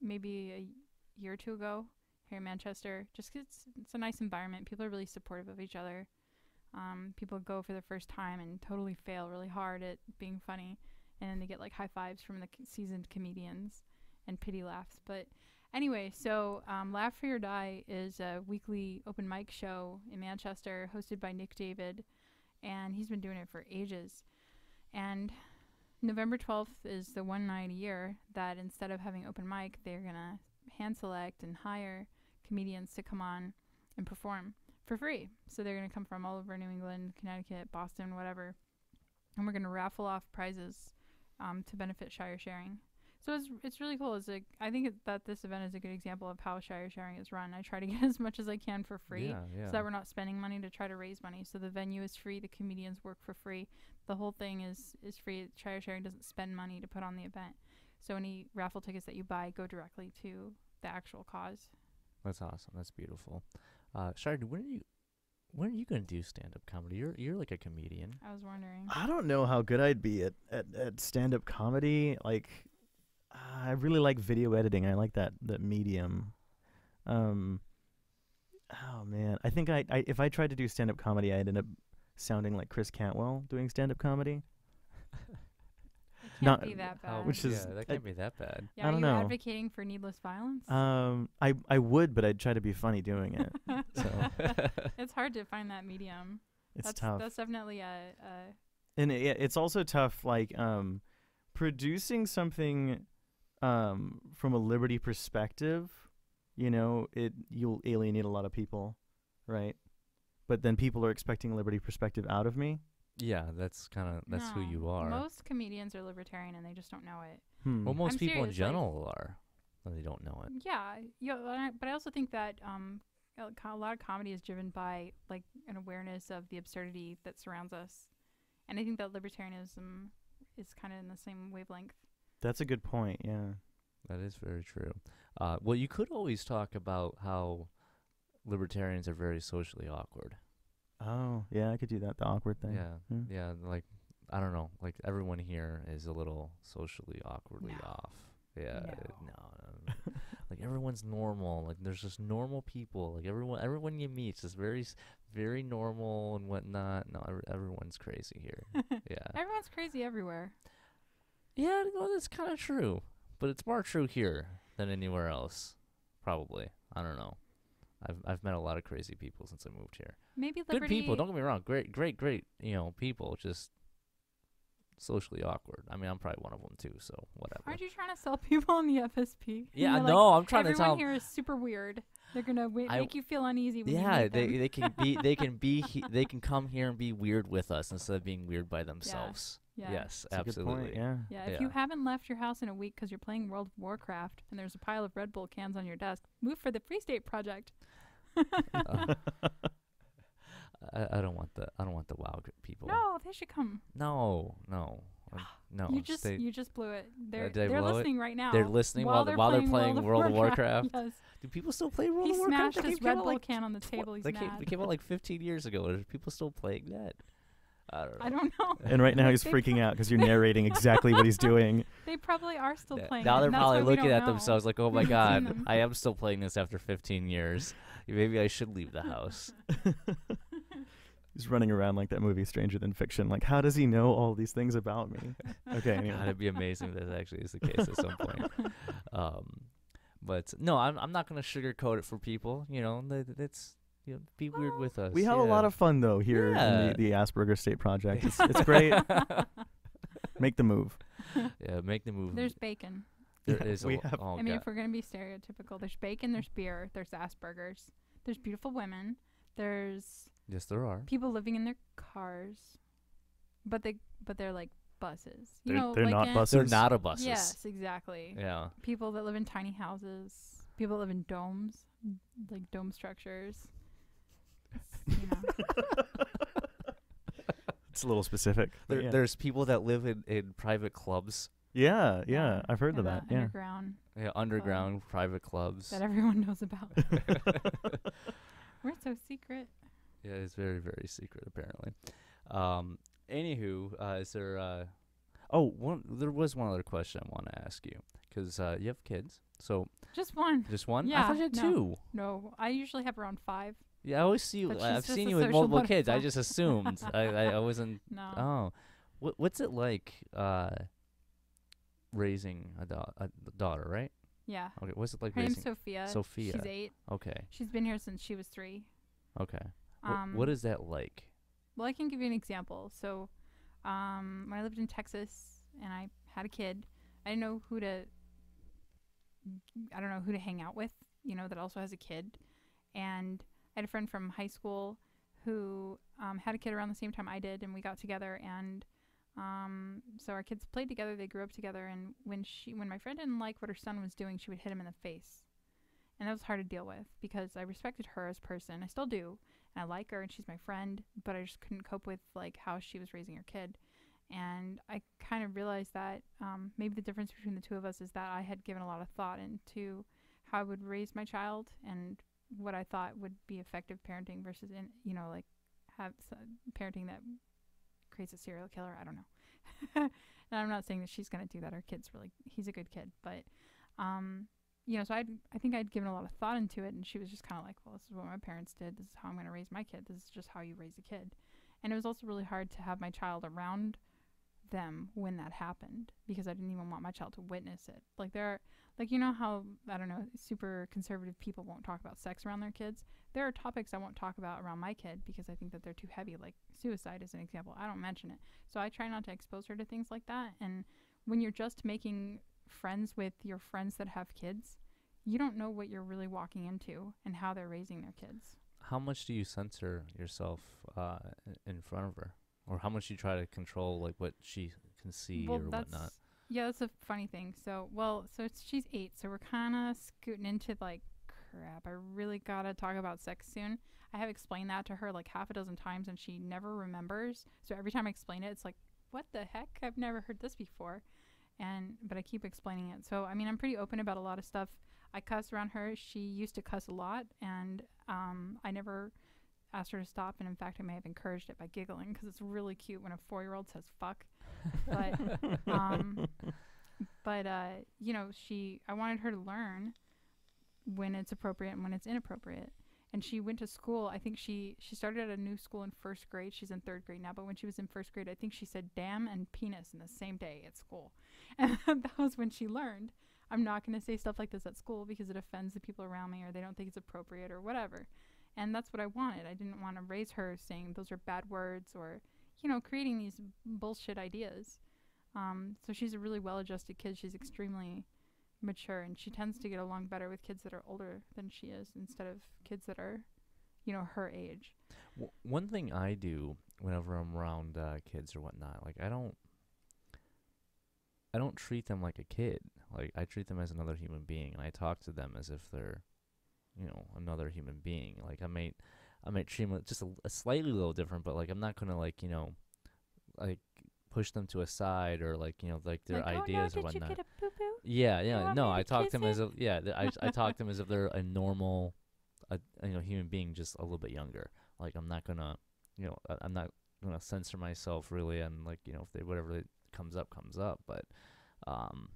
Speaker 3: maybe a year or two ago here in Manchester. Just 'cause it's it's a nice environment. People are really supportive of each other. Um, people go for the first time and totally fail really hard at being funny, and they get like high fives from the seasoned comedians and pity laughs. But anyway, so um, Laugh Free or Die is a weekly open mic show in Manchester, hosted by Nick David, and he's been doing it for ages. And November 12th is the one night a year that instead of having open mic, they're gonna hand select and hire comedians to come on and perform for free. So they're going to come from all over New England, Connecticut, Boston, whatever. And we're going to raffle off prizes um, to benefit Shire Sharing. So it's it's really cool. It's like I think it, that this event is a good example of how Shire Sharing is run. I try to get as much as I can for free
Speaker 1: Yeah, yeah.
Speaker 3: so that we're not spending money to try to raise money. So the venue is free, the comedians work for free. The whole thing is is free. Shire Sharing doesn't spend money to put on the event. So any raffle tickets that you buy go directly to the actual cause.
Speaker 1: That's awesome. That's beautiful. Uh, Shard, when are you when are you gonna do stand up comedy? You're you're like a comedian.
Speaker 3: I was wondering.
Speaker 2: I don't know how good I'd be at at, at stand up comedy. Like, I really like video editing. I like that that medium. Um. Oh man, I think I, I if I tried to do stand up comedy, I'd end up sounding like Chris Cantwell doing stand up comedy.
Speaker 3: It can't
Speaker 2: not-
Speaker 3: be that
Speaker 1: How-
Speaker 3: bad.
Speaker 2: Which is-
Speaker 1: yeah, that can't be that bad.
Speaker 3: yeah,
Speaker 2: I
Speaker 3: are
Speaker 2: don't
Speaker 3: you
Speaker 2: know.
Speaker 3: advocating for needless violence?
Speaker 2: Um, I I would, but I'd try to be funny doing it. so
Speaker 3: it's hard to find that medium.
Speaker 2: it's
Speaker 3: that's,
Speaker 2: tough.
Speaker 3: That's definitely a, a
Speaker 2: and it, it's also tough like um producing something um from a liberty perspective you know it you'll alienate a lot of people right but then people are expecting liberty perspective out of me
Speaker 1: Yeah, that's kind of that's who
Speaker 3: no.
Speaker 1: you are.
Speaker 3: Most comedians are libertarian and they just don't know it.
Speaker 2: hmm.
Speaker 1: well, most
Speaker 3: I'm
Speaker 1: people in
Speaker 3: serious, like-
Speaker 1: general are. and They don't know it.
Speaker 3: Yeah, yeah, but I- but I also think that um, a co- a lot of comedy is driven by like an awareness of the absurdity that surrounds us, and I think that libertarianism is kind of in the same wavelength.
Speaker 2: that's a good point yeah
Speaker 1: That is very true. Uh, well, you could always talk about how libertarians are very socially awkward.
Speaker 2: Oh yeah i could do that the awkward thing
Speaker 1: Yeah,
Speaker 2: Hmm.
Speaker 1: yeah. Like I don't know. Like everyone here is a little socially awkwardly
Speaker 3: No.
Speaker 1: off. Yeah.
Speaker 3: No.
Speaker 1: No. no, no. like everyone's normal. Like there's just normal people. Like everyone, everyone you meet is just very, s- very normal and whatnot. No, ev- everyone's crazy here. Yeah.
Speaker 3: Everyone's crazy everywhere.
Speaker 1: Yeah, no, that's kind of true, but it's more true here than anywhere else. Probably. I don't know. I've I've met a lot of crazy people since I moved here.
Speaker 3: Maybe
Speaker 1: Good people. Don't get me wrong. Great, great, great. You know, people just socially awkward. I mean, I'm probably one of them too. So whatever.
Speaker 3: Aren't you trying to sell people on the FSP?
Speaker 1: yeah,
Speaker 3: You're like,
Speaker 1: no, I'm trying to tell.
Speaker 3: Everyone here is super weird. They're gonna wa-
Speaker 1: I-
Speaker 3: make you feel uneasy when you
Speaker 1: Yeah,
Speaker 3: meet
Speaker 1: they
Speaker 3: them.
Speaker 1: they can be they can be he, they can come here and be weird with us instead of being weird by themselves.
Speaker 3: yeah.
Speaker 1: Yes,
Speaker 2: That's a good
Speaker 1: absolutely.
Speaker 2: point, yeah
Speaker 3: Yeah, if you haven't left your house in a week because you're playing World of Warcraft and there's a pile of Red Bull cans on your desk, move for the Free State Project.
Speaker 1: Uh, I, I don't want the I don't want the WoW people.
Speaker 3: No, they should come.
Speaker 1: no, no, uh, no.
Speaker 3: you just
Speaker 1: they-
Speaker 3: you just blew it. They're
Speaker 1: did I
Speaker 3: they're
Speaker 1: blow it?
Speaker 3: listening right now.
Speaker 1: They're listening while they're- while they're playing World of Warcraft?
Speaker 3: Yes.
Speaker 1: Do people still play World
Speaker 3: He
Speaker 1: of Warcraft?
Speaker 3: He smashed
Speaker 1: That
Speaker 3: his Red
Speaker 1: came
Speaker 3: Bull
Speaker 1: like
Speaker 3: can on the
Speaker 1: tw-
Speaker 3: table. He's
Speaker 1: that came,
Speaker 3: mad.
Speaker 1: it came out like 15 years ago. Are people still playing that? I don't know.
Speaker 3: I don't know.
Speaker 2: and right now he's freaking out because you're narrating exactly what he's doing
Speaker 3: They probably are still playing.
Speaker 1: now they're probably looking at
Speaker 3: know.
Speaker 1: themselves like, "Oh my
Speaker 3: We haven't seen
Speaker 1: god. I am still playing this after 15 years. Maybe I should leave the house."
Speaker 2: he's running around like that movie stranger than fiction like how does he know all these things about me okay anyway.
Speaker 1: God, it'd be amazing if that actually is the case at some point. Um, but no, I'm I'm not gonna sugarcoat it for people. You know, that's you know, be weird with us.
Speaker 2: We have a lot of fun though here in the, the Asperger State Project. It's, it's great. Make the move.
Speaker 1: yeah, make the move.
Speaker 3: There's bacon.
Speaker 1: There
Speaker 2: Yeah,
Speaker 1: is
Speaker 2: we
Speaker 1: lo-
Speaker 2: have-
Speaker 1: oh
Speaker 3: I mean,
Speaker 1: god.
Speaker 3: if we're gonna be stereotypical, there's bacon, there's beer, there's Asperger's, there's beautiful women, there's
Speaker 1: yes, there are.
Speaker 3: people living in their cars, but they but they're like buses. You
Speaker 2: They're-
Speaker 3: know,
Speaker 2: they're
Speaker 3: like
Speaker 2: not
Speaker 3: in-
Speaker 2: buses.
Speaker 1: They're not a buses.
Speaker 3: Yes, exactly.
Speaker 1: Yeah.
Speaker 3: People that live in tiny houses. People that live in domes, like dome structures. It's, you know.
Speaker 2: It's a little specific.
Speaker 1: There,
Speaker 2: yeah.
Speaker 1: There's people that live in, in private clubs.
Speaker 2: Yeah, yeah, I've heard of that.
Speaker 3: the
Speaker 2: Yeah.
Speaker 3: Underground
Speaker 1: Yeah, underground private clubs.
Speaker 3: that everyone knows about. We're so secret.
Speaker 1: Yeah, it's very, very secret apparently. Um, anywho, uh, is there? Uh, oh, one. There was one other question I want to ask you because uh, you have kids. So
Speaker 3: Just one.
Speaker 1: just one. I
Speaker 3: Yeah,
Speaker 1: thought you had
Speaker 3: no.
Speaker 1: two.
Speaker 3: No, I usually have around five.
Speaker 1: Yeah, I always see you.
Speaker 3: But
Speaker 1: I- I've
Speaker 3: just
Speaker 1: seen
Speaker 3: a
Speaker 1: you with
Speaker 3: social
Speaker 1: multiple kids. I
Speaker 3: butterfly.
Speaker 1: just assumed. I, I, I wasn't.
Speaker 3: No.
Speaker 1: Oh, what what's it like uh, raising a, da- a daughter? Right.
Speaker 3: Yeah.
Speaker 1: Okay. What's it like
Speaker 3: Her name's
Speaker 1: raising?
Speaker 3: Sophia.
Speaker 1: Sophia.
Speaker 3: She's eight.
Speaker 1: Okay.
Speaker 3: She's been here since she was three.
Speaker 1: Okay.
Speaker 3: Um,
Speaker 1: what is that like?
Speaker 3: Well, I can give you an example. So, um, when I lived in Texas and I had a kid, I didn't know who to. I don't know who to hang out with. You know that also has a kid, and I had a friend from high school who um, had a kid around the same time I did, and we got together and. Um, so our kids played together. They grew up together, and when she, when my friend didn't like what her son was doing, she would hit him in the face, and that was hard to deal with because I respected her as a person. I still do, and I like her and she's my friend, but I just couldn't cope with like how she was raising her kid. And I kind of realized that um, maybe the difference between the two of us is that I had given a lot of thought into how I would raise my child and what I thought would be effective parenting versus in you know like have parenting that creates a serial killer. I don't know. and I'm not saying that she's gonna do that. Her kid's really he's a good kid, but um, you know, so I I think I'd given a lot of thought into it, and she was just kind of like, well, this is what my parents did. This is how I'm gonna raise my kid. This is just how you raise a kid. And it was also really hard to have my child around them when that happened because I didn't even want my child to witness it. Like there are like you know how I don't know super conservative people won't talk about sex around their kids. There are topics I won't talk about around my kid because I think that they're too heavy. Like suicide is an example. I don't mention it, so I try not to expose her to things like that. And when you're just making friends with your friends that have kids, you don't know what you're really walking into and how they're raising their kids.
Speaker 1: How much do you censor yourself uh, in front of her, or how much you try to control like what she can see or whatnot?
Speaker 3: Yeah, that's a funny thing. So, well, so it's, she's eight, so we're kind of scooting into like, crap. I really gotta talk about sex soon. I have explained that to her like half a dozen times, and she never remembers. So every time I explain it, it's like, what the heck? I've never heard this before. And but I keep explaining it. So I mean, I'm pretty open about a lot of stuff. I cuss around her. She used to cuss a lot, and um, I never asked her to stop. And in fact, I may have encouraged it by giggling because it's really cute when a four-year-old says "fuck." But um, but uh, you know, she I wanted her to learn when it's appropriate and when it's inappropriate. And she went to school. I think she she started at a new school in first grade. She's in third grade now, but when she was in first grade, I think she said "damn" and "penis" in the same day at school, and that was when she learned. I'm not going to say stuff like this at school because it offends the people around me or they don't think it's appropriate or whatever. And that's what I wanted. I didn't want to raise her saying those are bad words or, you know, creating these bullshit ideas. Um, so she's a really well adjusted kid. She's extremely mature and she tends to get along better with kids that are older than she is instead of kids that are, you know, her age.
Speaker 1: W- one thing I do whenever I'm around uh, kids or whatnot, like I don't, I don't treat them like a kid. Like I treat them as another human being, and I talk to them as if they're, you know, another human being. Like I might, I might treat them just a, a slightly little different, but like I'm not gonna like you know, like push them to a side or like you know like their
Speaker 3: like,
Speaker 1: ideas
Speaker 3: oh,
Speaker 1: or
Speaker 3: no, did
Speaker 1: whatnot.
Speaker 3: you get a boo boo?
Speaker 1: Yeah, yeah. No, I talk to them as if yeah, th- I I talk to them as if they're a normal, a you know human being, just a little bit younger. Like I'm not gonna, you know, I- I'm not gonna censor myself really, and like you know if they whatever it comes up comes up, but um,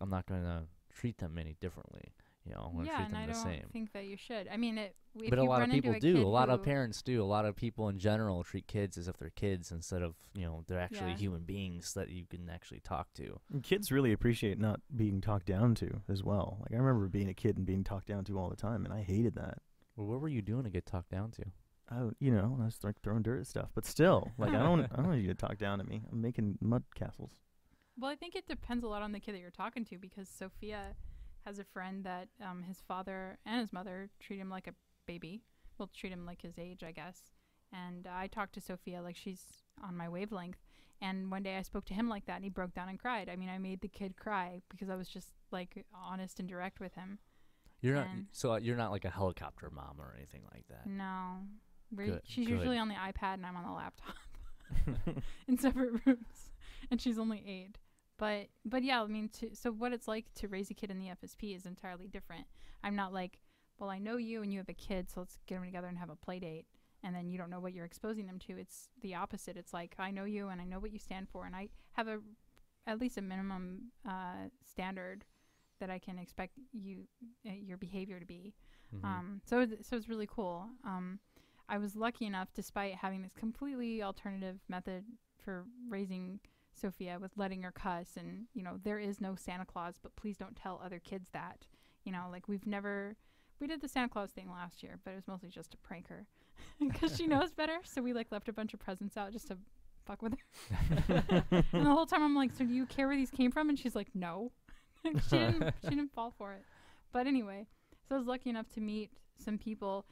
Speaker 1: I'm not gonna treat them any differently. You know, I'm gonna
Speaker 3: Yeah,
Speaker 1: treat
Speaker 3: and
Speaker 1: them
Speaker 3: I
Speaker 1: the
Speaker 3: don't think that you should. I mean, it. If
Speaker 1: But a lot
Speaker 3: run
Speaker 1: of people
Speaker 3: a
Speaker 1: do. A lot of parents do. A lot of people in general treat kids as if they're kids instead of you know they're actually
Speaker 3: Yeah.
Speaker 1: human beings that you can actually talk to.
Speaker 2: And Kids really appreciate not being talked down to as well. Like I remember being a kid and being talked down to all the time, and I hated that.
Speaker 1: Well, what were you doing to get talked down to?
Speaker 2: I, you know, I was like throwing dirt at stuff, but still, like I don't, I don't need you to talk down to me. I'm making mud castles.
Speaker 3: Well, I think it depends a lot on the kid that you're talking to because Sophia has a friend that um, his father and his mother treat him like a baby. Well, treat him like his age, I guess. And I talked to Sophia like she's on my wavelength. And one day I spoke to him like that and he broke down and cried. I mean, I made the kid cry because I was just like honest and direct with him.
Speaker 1: You're not so uh, you're not like a helicopter mom or anything like that.
Speaker 3: No.
Speaker 1: Good,
Speaker 3: she's
Speaker 1: good.
Speaker 3: usually on the iPad and I'm on the laptop. in separate rooms, and she's only eight. But but yeah, I mean, to, so what it's like to raise a kid in the FSP is entirely different. I'm not like, well, I know you and you have a kid, so let's get them together and have a play date, and then you don't know what you're exposing them to. It's the opposite. It's like I know you and I know what you stand for, and I have a at least a minimum uh, standard that I can expect you uh, your behavior to be.
Speaker 1: Mhm.
Speaker 3: Um, so it- so it's really cool. Um, I was lucky enough, despite having this completely alternative method for raising Sophia, with letting her cuss, and you know there is no Santa Claus, but please don't tell other kids that. You know, like we've never. We did the Santa Claus thing last year, but it was mostly just to prank her because she knows better. So we like left a bunch of presents out just to fuck with her. and the whole time I'm like, "So do you care where these came from?" And she's like, "No." she didn't. She didn't fall for it. But anyway, so I was lucky enough to meet some people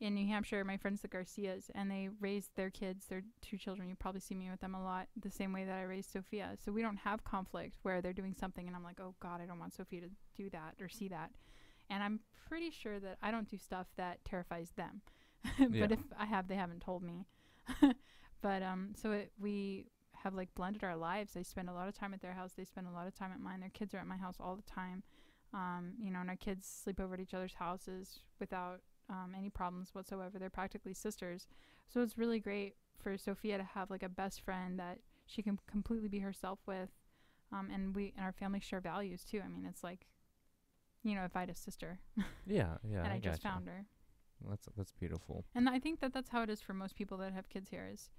Speaker 3: in New Hampshire, my friends the Garcias, and they raised their kids, their two children. You probably see me with them a lot, the same way that I raised Sophia. So we don't have conflict where they're doing something and I'm like, oh God, I don't want Sophia to do that or see that. And I'm pretty sure that I don't do stuff that terrifies them. but
Speaker 1: Yeah.
Speaker 3: if I have, they haven't told me. but um, so it, we have like blended our lives. I spend a lot of time at their house. They spend a lot of time at mine. Their kids are at my house all the time. Um, you know, and our kids sleep over at each other's houses without um, any problems whatsoever. They're practically sisters. So it's really great for Sophia to have like a best friend that she can completely be herself with. Um, and we and our family share values too. I mean, it's like, you know, if I had a sister
Speaker 1: Yeah, yeah.
Speaker 3: and I,
Speaker 1: I
Speaker 3: just
Speaker 1: gotcha.
Speaker 3: found her.
Speaker 1: That's that's beautiful.
Speaker 3: And I think that that's how it is for most people that have kids here. Is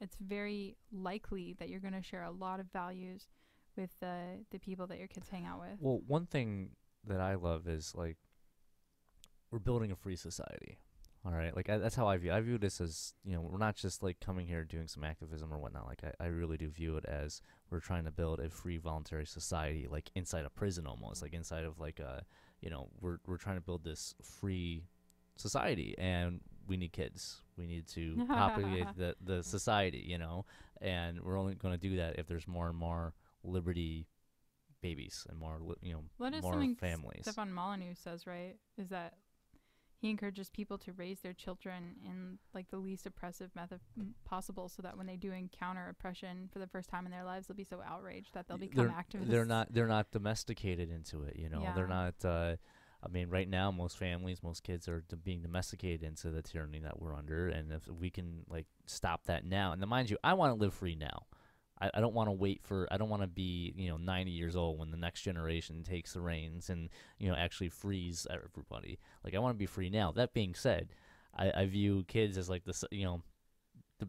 Speaker 3: it's very likely that you're going to share a lot of values with the the people that your kids hang out with.
Speaker 1: Well, one thing that I love is like we're building a free society. All right, like I, that's how I view. I view this as you know we're not just like coming here doing some activism or whatnot. Like I, I really do view it as we're trying to build a free voluntary society, like inside a prison almost, like inside of like a you know we're we're trying to build this free society, and we need kids. We need to populate the the society, you know, and we're only going to do that if there's more and more liberty babies and more li- you know
Speaker 3: What
Speaker 1: more families.
Speaker 3: Stefan Molyneux says, right? Is that he encourages people to raise their children in like the least oppressive method possible, so that when they do encounter oppression for the first time in their lives, they'll be so outraged that they'll
Speaker 1: Y-
Speaker 3: become
Speaker 1: they're,
Speaker 3: activists.
Speaker 1: They're not they're not domesticated into it, you know. They're not uh I mean, right now, most families, most kids are d- being domesticated into the tyranny that we're under, and if we can like stop that now, and then mind you, I want to live free now. I, I don't want to wait for. I don't want to be you know 90 years old when the next generation takes the reins and you know actually frees everybody. Like I want to be free now. That being said, I, I view kids as like the you know the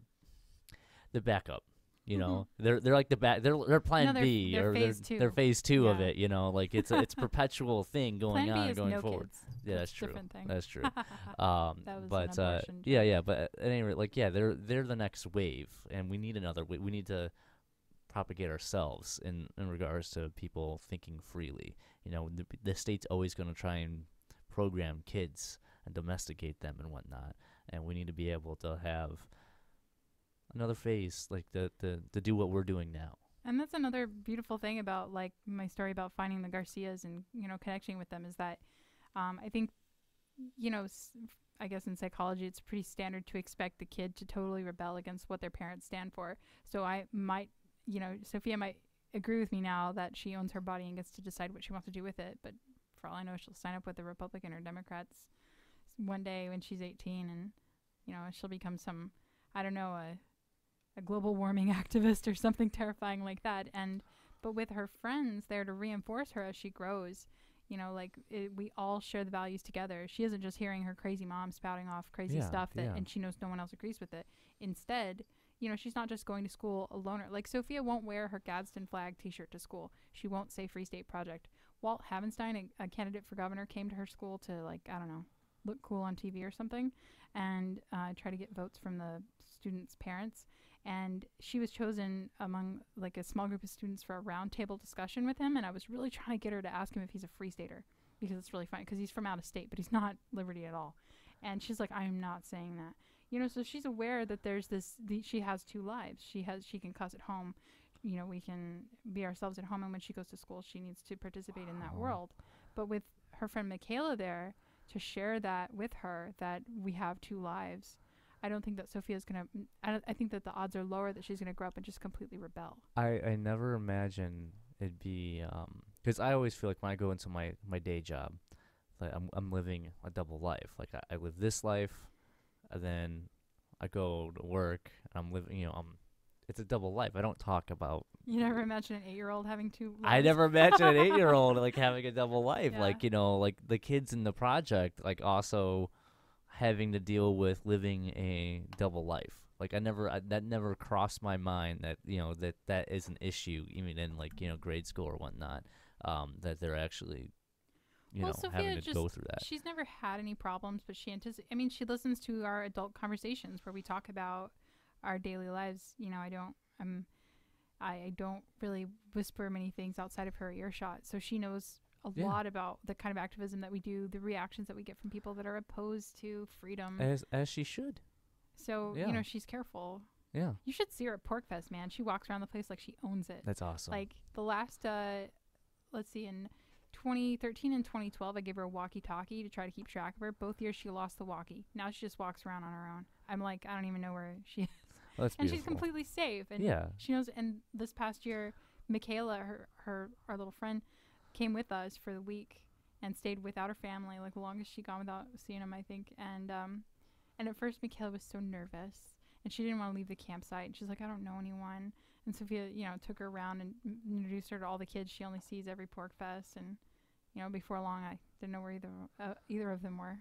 Speaker 1: the backup. You know, they're they're like the back. They're they're Plan
Speaker 3: Mm-hmm. they're-
Speaker 1: B
Speaker 3: they're
Speaker 1: or
Speaker 3: phase
Speaker 1: they're,
Speaker 3: two.
Speaker 1: they're phase two of it. You know, like it's a, it's a perpetual thing going
Speaker 3: Plan
Speaker 1: on going
Speaker 3: no
Speaker 1: forward.
Speaker 3: kids.
Speaker 1: Yeah, that's true. That's true. Um,
Speaker 3: That
Speaker 1: but uh, yeah, yeah. But at any rate, like yeah, they're they're the next wave, and we need another. We need to propagate ourselves in in regards to people thinking freely. You know, the, the state's always going to try and program kids and domesticate them and whatnot, and we need to be able to have another phase, like the the to do what we're doing now.
Speaker 3: And that's another beautiful thing about like my story about finding the Garcias and you know connecting with them is that um, I think you know I guess in psychology it's pretty standard to expect the kid to totally rebel against what their parents stand for. So I might you know Sophia might agree with me now that she owns her body and gets to decide what she wants to do with it, but for all I know she'll sign up with the Republican or Democrats one day when she's 18 and you know she'll become some I don't know a a global warming activist or something terrifying like that. And but with her friends there to reinforce her as she grows you know like it, we all share the values together. She isn't just hearing her crazy mom spouting off crazy
Speaker 1: Yeah,
Speaker 3: stuff that
Speaker 1: yeah.
Speaker 3: and she knows no one else agrees with it. Instead you know she's not just going to school alone like sophia won't wear her gadsden flag t-shirt to school. She won't say free state project. Walt havenstein a, a candidate for governor came to her school to like i don't know look cool on tv or something and uh, try to get votes from the students parents. And she was chosen among like a small group of students for a roundtable discussion with him and i was really trying to get her to ask him if he's a free stater because it's really funny because he's from out of state but he's not liberty at all. And she's like i'm not saying that you know so she's aware that there's this the, she has two lives she has she can cuss at home you know we can be ourselves at home and when she goes to school she needs to participate in that world but with her friend michaela there to share that with her that we have two lives I don't think that Sophia's gonna. I, don't, I think that the odds are lower that she's gonna grow up and just completely rebel.
Speaker 1: I I never imagine it'd be um 'cause I always feel like when I go into my my day job, like I'm I'm living a double life. Like I, I live this life, and then I go to work. And I'm living, you know, I'm. It's a double life. I don't talk about.
Speaker 3: You never imagine an eight-year-old having two.
Speaker 1: I never imagine an eight year old like having a double life.
Speaker 3: Yeah.
Speaker 1: Like you know, like the kids in the project, like also having to deal with living a double life. Like I never, I, that never crossed my mind that you know that that is an issue, even in like you know grade school or whatnot. Um, that they're actually, you
Speaker 3: Well,
Speaker 1: know,
Speaker 3: Sophia
Speaker 1: having to
Speaker 3: just-
Speaker 1: go through that.
Speaker 3: She's never had any problems, but she anticipates. I mean, she listens to our adult conversations where we talk about our daily lives. You know, I don't. I'm. I, I don't really whisper many things outside of her earshot, so she knows a
Speaker 1: Yeah.
Speaker 3: lot about the kind of activism that we do, the reactions that we get from people that are opposed to freedom.
Speaker 1: As as she should.
Speaker 3: so
Speaker 1: yeah.
Speaker 3: you know, she's careful.
Speaker 1: Yeah,
Speaker 3: You should see her at PorcFest, man. She walks around the place like she owns it.
Speaker 1: that's awesome.
Speaker 3: Like the last, uh, let's see, in 2013 and 2012, I gave her a walkie-talkie to try to keep track of her. Both years she lost the walkie. Now she just walks around on her own. I'm like, I don't even know where she is,
Speaker 1: Well,
Speaker 3: and
Speaker 1: beautiful.
Speaker 3: she's completely safe. And
Speaker 1: yeah,
Speaker 3: she knows. And this past year, Michaela, her her our little friend, came with us for the week and stayed without her family, like the longest she gone without seeing him, I think. And um, and at first, Michaela was so nervous, and she didn't want to leave the campsite. And she's like, I don't know anyone. And Sophia, you know, took her around and introduced her to all the kids she only sees every PorcFest. And you know, before long, I didn't know where either uh, either of them were.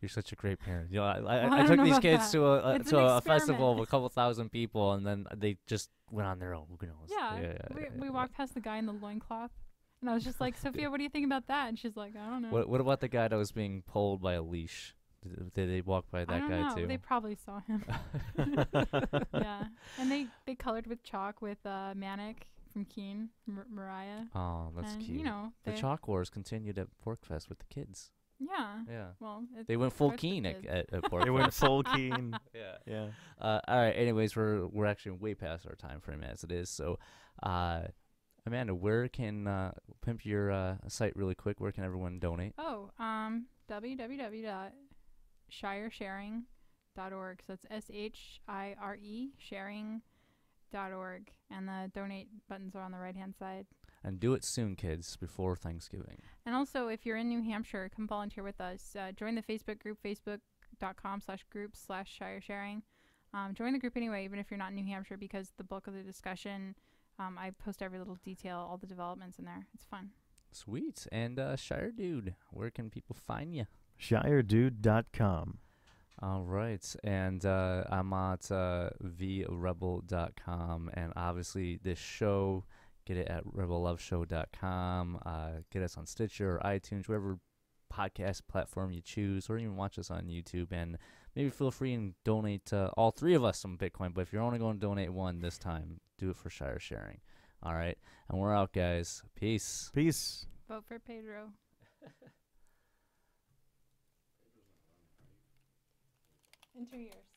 Speaker 1: You're such a great parent. You know, I, I,
Speaker 3: Well,
Speaker 1: I
Speaker 3: I
Speaker 1: took these kids
Speaker 3: that.
Speaker 1: to a, a to a festival of a couple thousand people, and then they just went on their own. Who knows?
Speaker 3: Yeah,
Speaker 1: yeah,
Speaker 3: we,
Speaker 1: yeah,
Speaker 3: we
Speaker 1: yeah.
Speaker 3: walked past the guy in the loincloth, and I was just like, Sophia, what do you think about that? And she's like, I don't know.
Speaker 1: What What about the guy that was being pulled by a leash? Did, did they walk by
Speaker 3: I
Speaker 1: that
Speaker 3: don't
Speaker 1: guy
Speaker 3: know.
Speaker 1: too?
Speaker 3: They probably saw him. yeah, and they they colored with chalk with uh, Manic from Keene, Mar- Mariah.
Speaker 1: oh, that's
Speaker 3: and,
Speaker 1: cute.
Speaker 3: You know,
Speaker 1: the chalk wars continued at PorcFest with the kids.
Speaker 3: Yeah.
Speaker 1: Yeah,
Speaker 3: Well,
Speaker 1: they went full Keene at,
Speaker 3: kids.
Speaker 1: at, at
Speaker 2: They went full Keene.
Speaker 1: yeah.
Speaker 2: Yeah.
Speaker 1: Uh, all right. Anyways, we're we're actually way past our time frame as it is. So, uh, Amanda, where can uh, pimp your uh, site really quick? Where can everyone donate?
Speaker 3: Oh, um, www.shiresharing.org. So it's S H I R E sharing.org. And the donate buttons are on the right hand side.
Speaker 1: And do it soon, kids, before Thanksgiving.
Speaker 3: And also, if you're in New Hampshire, come volunteer with us. Uh, join the Facebook group, facebook.com slash groups slash shire sharing. Um, join the group anyway, even if you're not in New Hampshire, because the bulk of the discussion, um, I post every little detail, all the developments in there. It's fun.
Speaker 1: Sweet. And uh, Shire Dude, where can people find you?
Speaker 2: ShireDude.com.
Speaker 1: All right. And uh, I'm at uh, vrebel.com. And obviously, this show, get it at rebelloveshow.com. Uh, get us on Stitcher or iTunes, whatever podcast platform you choose, or even watch us on YouTube. And maybe feel free and donate uh, all three of us some Bitcoin. But if you're only going to donate one this time, do it for Shire Sharing. All right. And we're out, guys. Peace.
Speaker 2: Peace.
Speaker 3: Vote for Pedro. Enter yours.